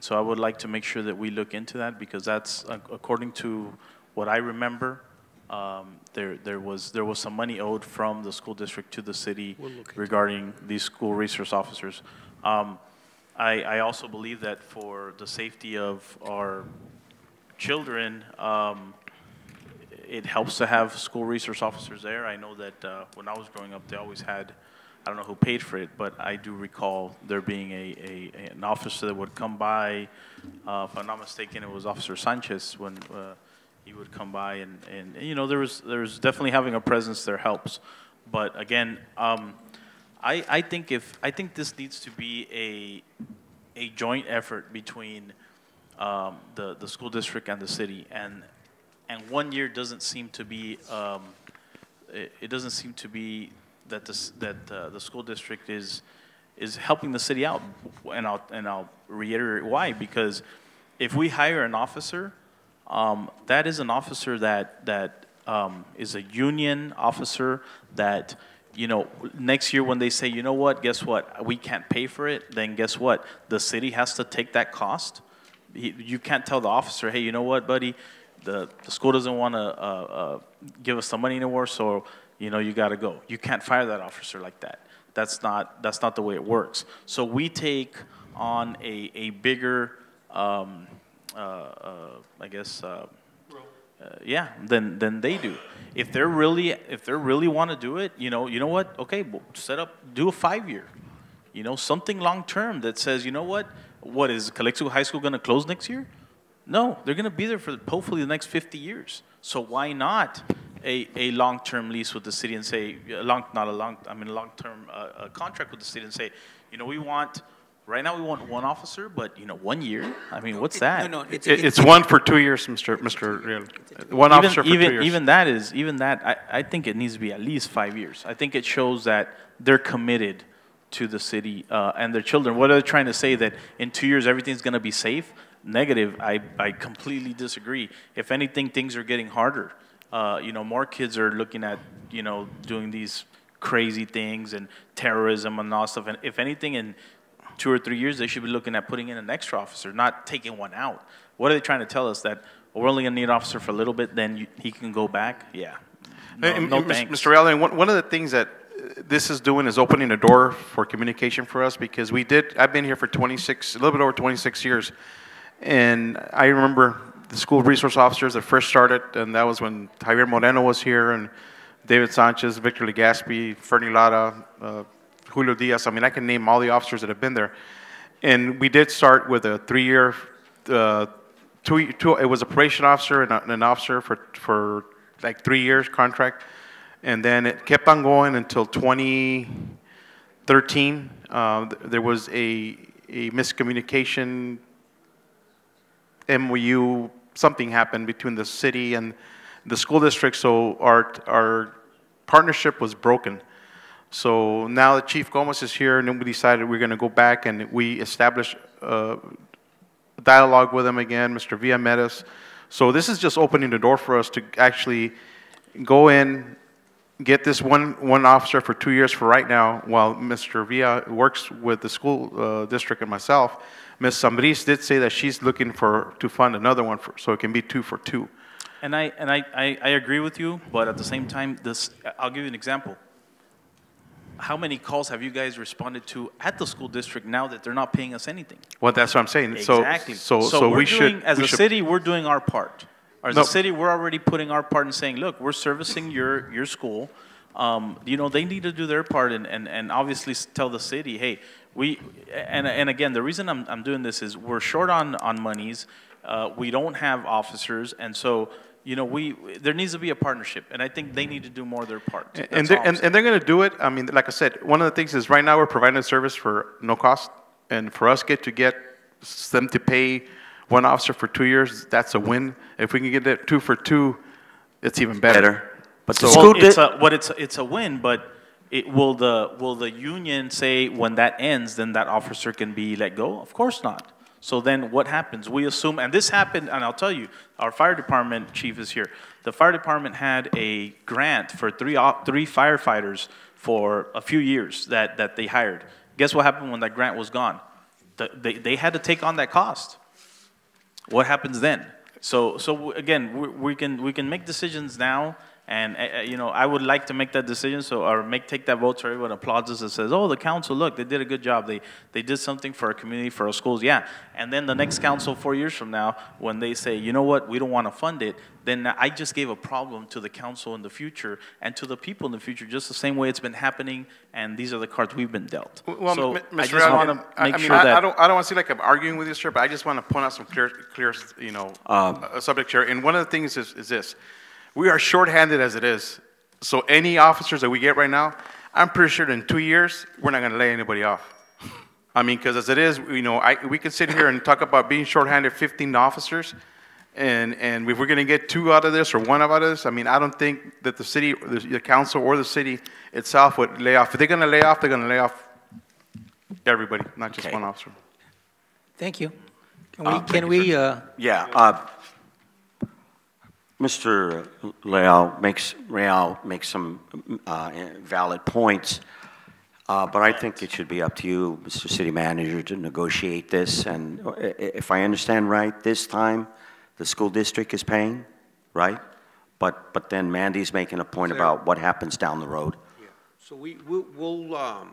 So I would like to make sure that we look into that because that's, uh, according to what I remember, um, there, there was, there was some money owed from the school district to the city regarding these school resource officers. Um, I, I also believe that for the safety of our children, um, it helps to have school resource officers there. I know that uh, when I was growing up, they always had, I don't know who paid for it, but I do recall there being a, a an officer that would come by. Uh, if I'm not mistaken, it was Officer Sanchez when uh, he would come by, and, and you know there was there was definitely having a presence there helps. But again, um, I I think if I think this needs to be a a joint effort between um, the the school district and the city, and and one year doesn't seem to be um, it, it doesn't seem to be that this that uh, the school district is is helping the city out, and I'll and I'll reiterate why. Because if we hire an officer, um, that is an officer that that um, is a union officer that you know next year when they say you know what? Guess what? We can't pay for it then guess what? The city has to take that cost. He- you can't tell the officer hey you know what buddy? The, the school doesn't want to uh, uh, give us the money anymore so you know you got to go. You can't fire that officer like that. That's not that's not the way it works. So we take on a, a bigger um, i guess uh, uh, yeah, than than they do. If they're really if they really want to do it, you know, you know what? Okay, well, set up do a five year, you know, something long term that says, you know what? What is Calexico High School going to close next year? No, they're going to be there for hopefully the next 50 years. So why not a, a long-term lease with the city and say, long, not a long, I mean, long-term, uh, uh, contract with the city and say, you know, we want, right now, we want one officer, but, you know, one year? I mean, what's that?
No, no, it's,
It- It's one for two years, Mr. Mr. Real. One
Even-
officer for two
even,
years.
Even that is, even that, I, I think it needs to be at least five years. I think it shows that they're committed to the city uh, and their children. What are they trying to say, that in two years, everything's going to be safe? Negative, I, I completely disagree. If anything, things are getting harder. Uh, You know, more kids are looking at, you know, doing these crazy things and terrorism and all stuff. And if anything, in two or three years, they should be looking at putting in an extra officer, not taking one out. What are they trying to tell us? That we're only gonna need an officer for a little bit, then you- he can go back? Yeah. No,
And-
no
and Mr.
thanks.
Mr. One, one of the things that uh, this is doing is opening a door for communication for us because we did, I've been here for 26, a little bit over 26 years. And I remember the school resource officers that first started, and that was when Javier Moreno was here, and David Sanchez, Victor Legaspi, Fernie Lara, uh, Julio Diaz. I mean, I can name all the officers that have been there. And we did start with a three-year, uh, two, two, it was a probation officer and a- an officer for, for like three years contract. And then it kept on going until 2013. Uh, There was a, a miscommunication MOU, something happened between the city and the school district, so our, our partnership was broken. So now that Chief Gomez is here, and we decided we're gonna go back and we established uh, dialogue with him again, Mr. Villa met us. So this is just opening the door for us to actually go in, get this one, one officer for two years for right now, while Mr. Villa works with the school uh, district and myself. Ms. Sambris did say that she's looking for, to fund another one, for- so it can be two for two.
And I, and I, I, I agree with you, but at the same time, this, I'll give you an example. How many calls have you guys responded to at the school district now that they're not paying us anything?
Well, that's what I'm saying. So-
Exactly.
so- so
we're
we should-
As
we
a
should-
city, we're doing our part. As
No.
a city, we're already putting our part and saying, look, we're servicing your, your school. Um, you know, they need to do their part and, and, and obviously tell the city, hey, we, and, and again, the reason I'm, I'm doing this is we're short on, on monies. Uh, we don't have officers, and so, you know, we, there needs to be a partnership, and I think they need to do more of their part.
And
That's
they're, and, and they're gonna do it, I mean, like I said, one of the things is, right now, we're providing a service for no cost, and for us get to get them to pay one officer for two years, that's a win. If we can get it two for two, it's even better.
Better. But the
Well,
school
it's
di-
a, what it's, it's a win, but it, will the, will the union say when that ends, then that officer can be let go? Of course not. So then what happens? We assume, and this happened, and I'll tell you, our fire department chief is here. The fire department had a grant for three, three firefighters for a few years that, that they hired. Guess what happened when that grant was gone? The, they, they had to take on that cost. What happens then? So, so again, we, we can, we can make decisions now, and, uh, uh, you know, I would like to make that decision, so, or make, take that vote so everyone applauds us and says, oh, the council, look, they did a good job, they, they did something for our community, for our schools, yeah. And then the next council, four years from now, when they say, you know what, we don't want to fund it, then I just gave a problem to the council in the future, and to the people in the future, just the same way it's been happening, and these are the cards we've been dealt.
Well,
So
M-
I
Mr.
just want
I-
to
I mean,
sure
I- I don't, I don't want to seem like I'm arguing with you, sir, but I just want to point out some clear, clear, you know, uh, subject here. And one of the things is, is this. We are shorthanded as it is. So any officers that we get right now, I'm pretty sure in two years, we're not going to lay anybody off. I mean, because as it is, you know, I, we can sit here and talk about being shorthanded 15 officers, and, and if we're going to get two out of this or one out of this, I mean, I don't think that the city, the, the council or the city itself would lay off. If they're going to lay off, they're going to lay off everybody, not just
Okay.
one officer.
Thank you. Can we,
Uh,
can we, uh,
Yeah, uh, Mr. Leal makes, Real makes some uh, valid points, uh, but I think it should be up to you, Mr. City Manager, to negotiate this, and uh, if I understand right, this time, the school district is paying, right? But, but then Mandy's making a point about what happens down the road. Yeah.
So we, we'll- we'll, um,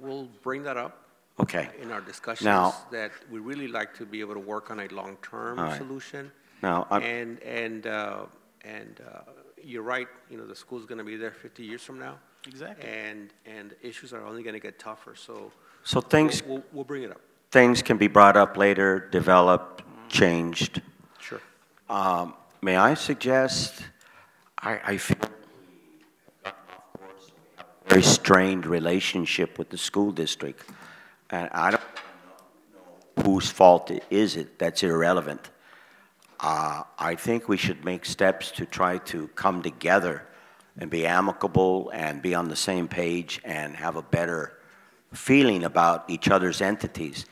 we'll bring that up.
Okay.
In our discussions,
Now-
that we really like to be able to work on a long-term
right.
solution.
Now, I'm-
And, and, uh, and uh, you're right, you know, the school's gonna be there 50 years from now.
Exactly.
And, and issues are only gonna get tougher, so.
So things-
We'll, we'll- we'll bring it up.
Things can be brought up later, developed, changed.
Sure.
Um, May I suggest, I, I feel very strained relationship with the school district. And I don't know whose fault it is it, that's irrelevant. Uh, I think we should make steps to try to come together and be amicable and be on the same page and have a better feeling about each other's entities.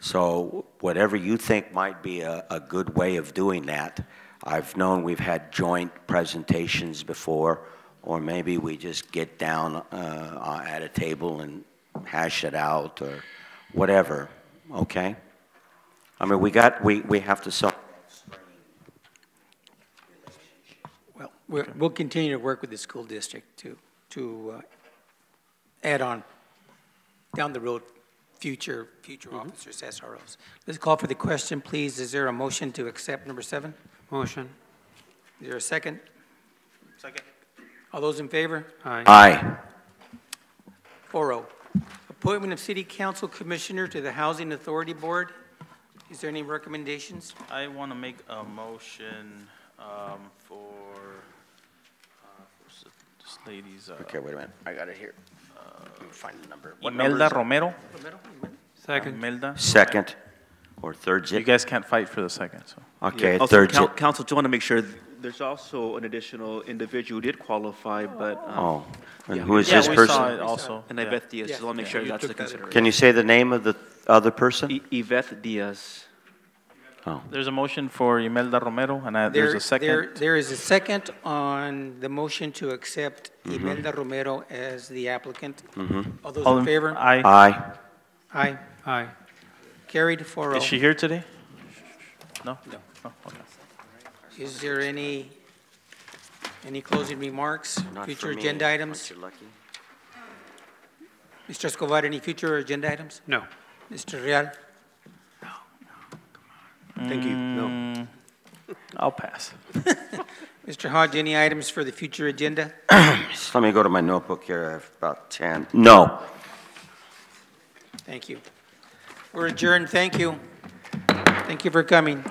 So whatever you think might be a, a good way of doing that, I've known we've had joint presentations before, or maybe we just get down uh, at a table and hash it out, or whatever, okay? I mean, we got, we, we have to solve
Well, we're- we'll continue to work with the school district to, to uh, add on down the road future, future officers, SROs. Let's call for the question, please. Is there a motion to accept number seven?
Motion.
Is there a second?
Second.
All those in favor?
Aye.
Aye.
Four oh. Appointment of City Council Commissioner to the Housing Authority Board. Is there any recommendations?
I want to make a motion um, for, what's the- this lady's, uh,
Okay, wait a minute, I got it here. Let me find the number. What number
Imelda
is it?
Romero?
Second.
Imelda?
Second or third
You
zip?
guys can't fight for the second, so.
Okay,
Also,
third
coun-
zip.
Council, just want to make sure, there's also an additional individual who did qualify, but. um,
Oh, and
yeah.
who is
Yeah,
this
we
person?
saw it also.
And
yeah.
Yvette Diaz, just want to make sure
you
that's the
took that in.
consideration.
Can you say the name of the other person?
Y- Yvette Diaz.
Oh,
There's a motion for Imelda Romero, and uh, there's
There-
a
there-
second.
There is a second on the motion to accept
Mm-hmm.
Imelda Romero as the applicant.
mhm.
All those
All
in favor?
Aye.
Aye.
Aye.
Aye.
Carried four oh.
Is she here today? No?
No.
Oh, okay.
Is there any, any closing remarks,
Not for
future
me.
agenda items?
Aren't you lucky?
Mr. Escobar, any future agenda items?
No.
Mr. Real?
Thank you. No.
Mm, I'll pass. <laughs>
Mr. Hodge, any items for the future agenda?
Just <clears throat> let me go to my notebook here, I have about 10. No.
Thank you. We're adjourned, thank you. Thank you for coming.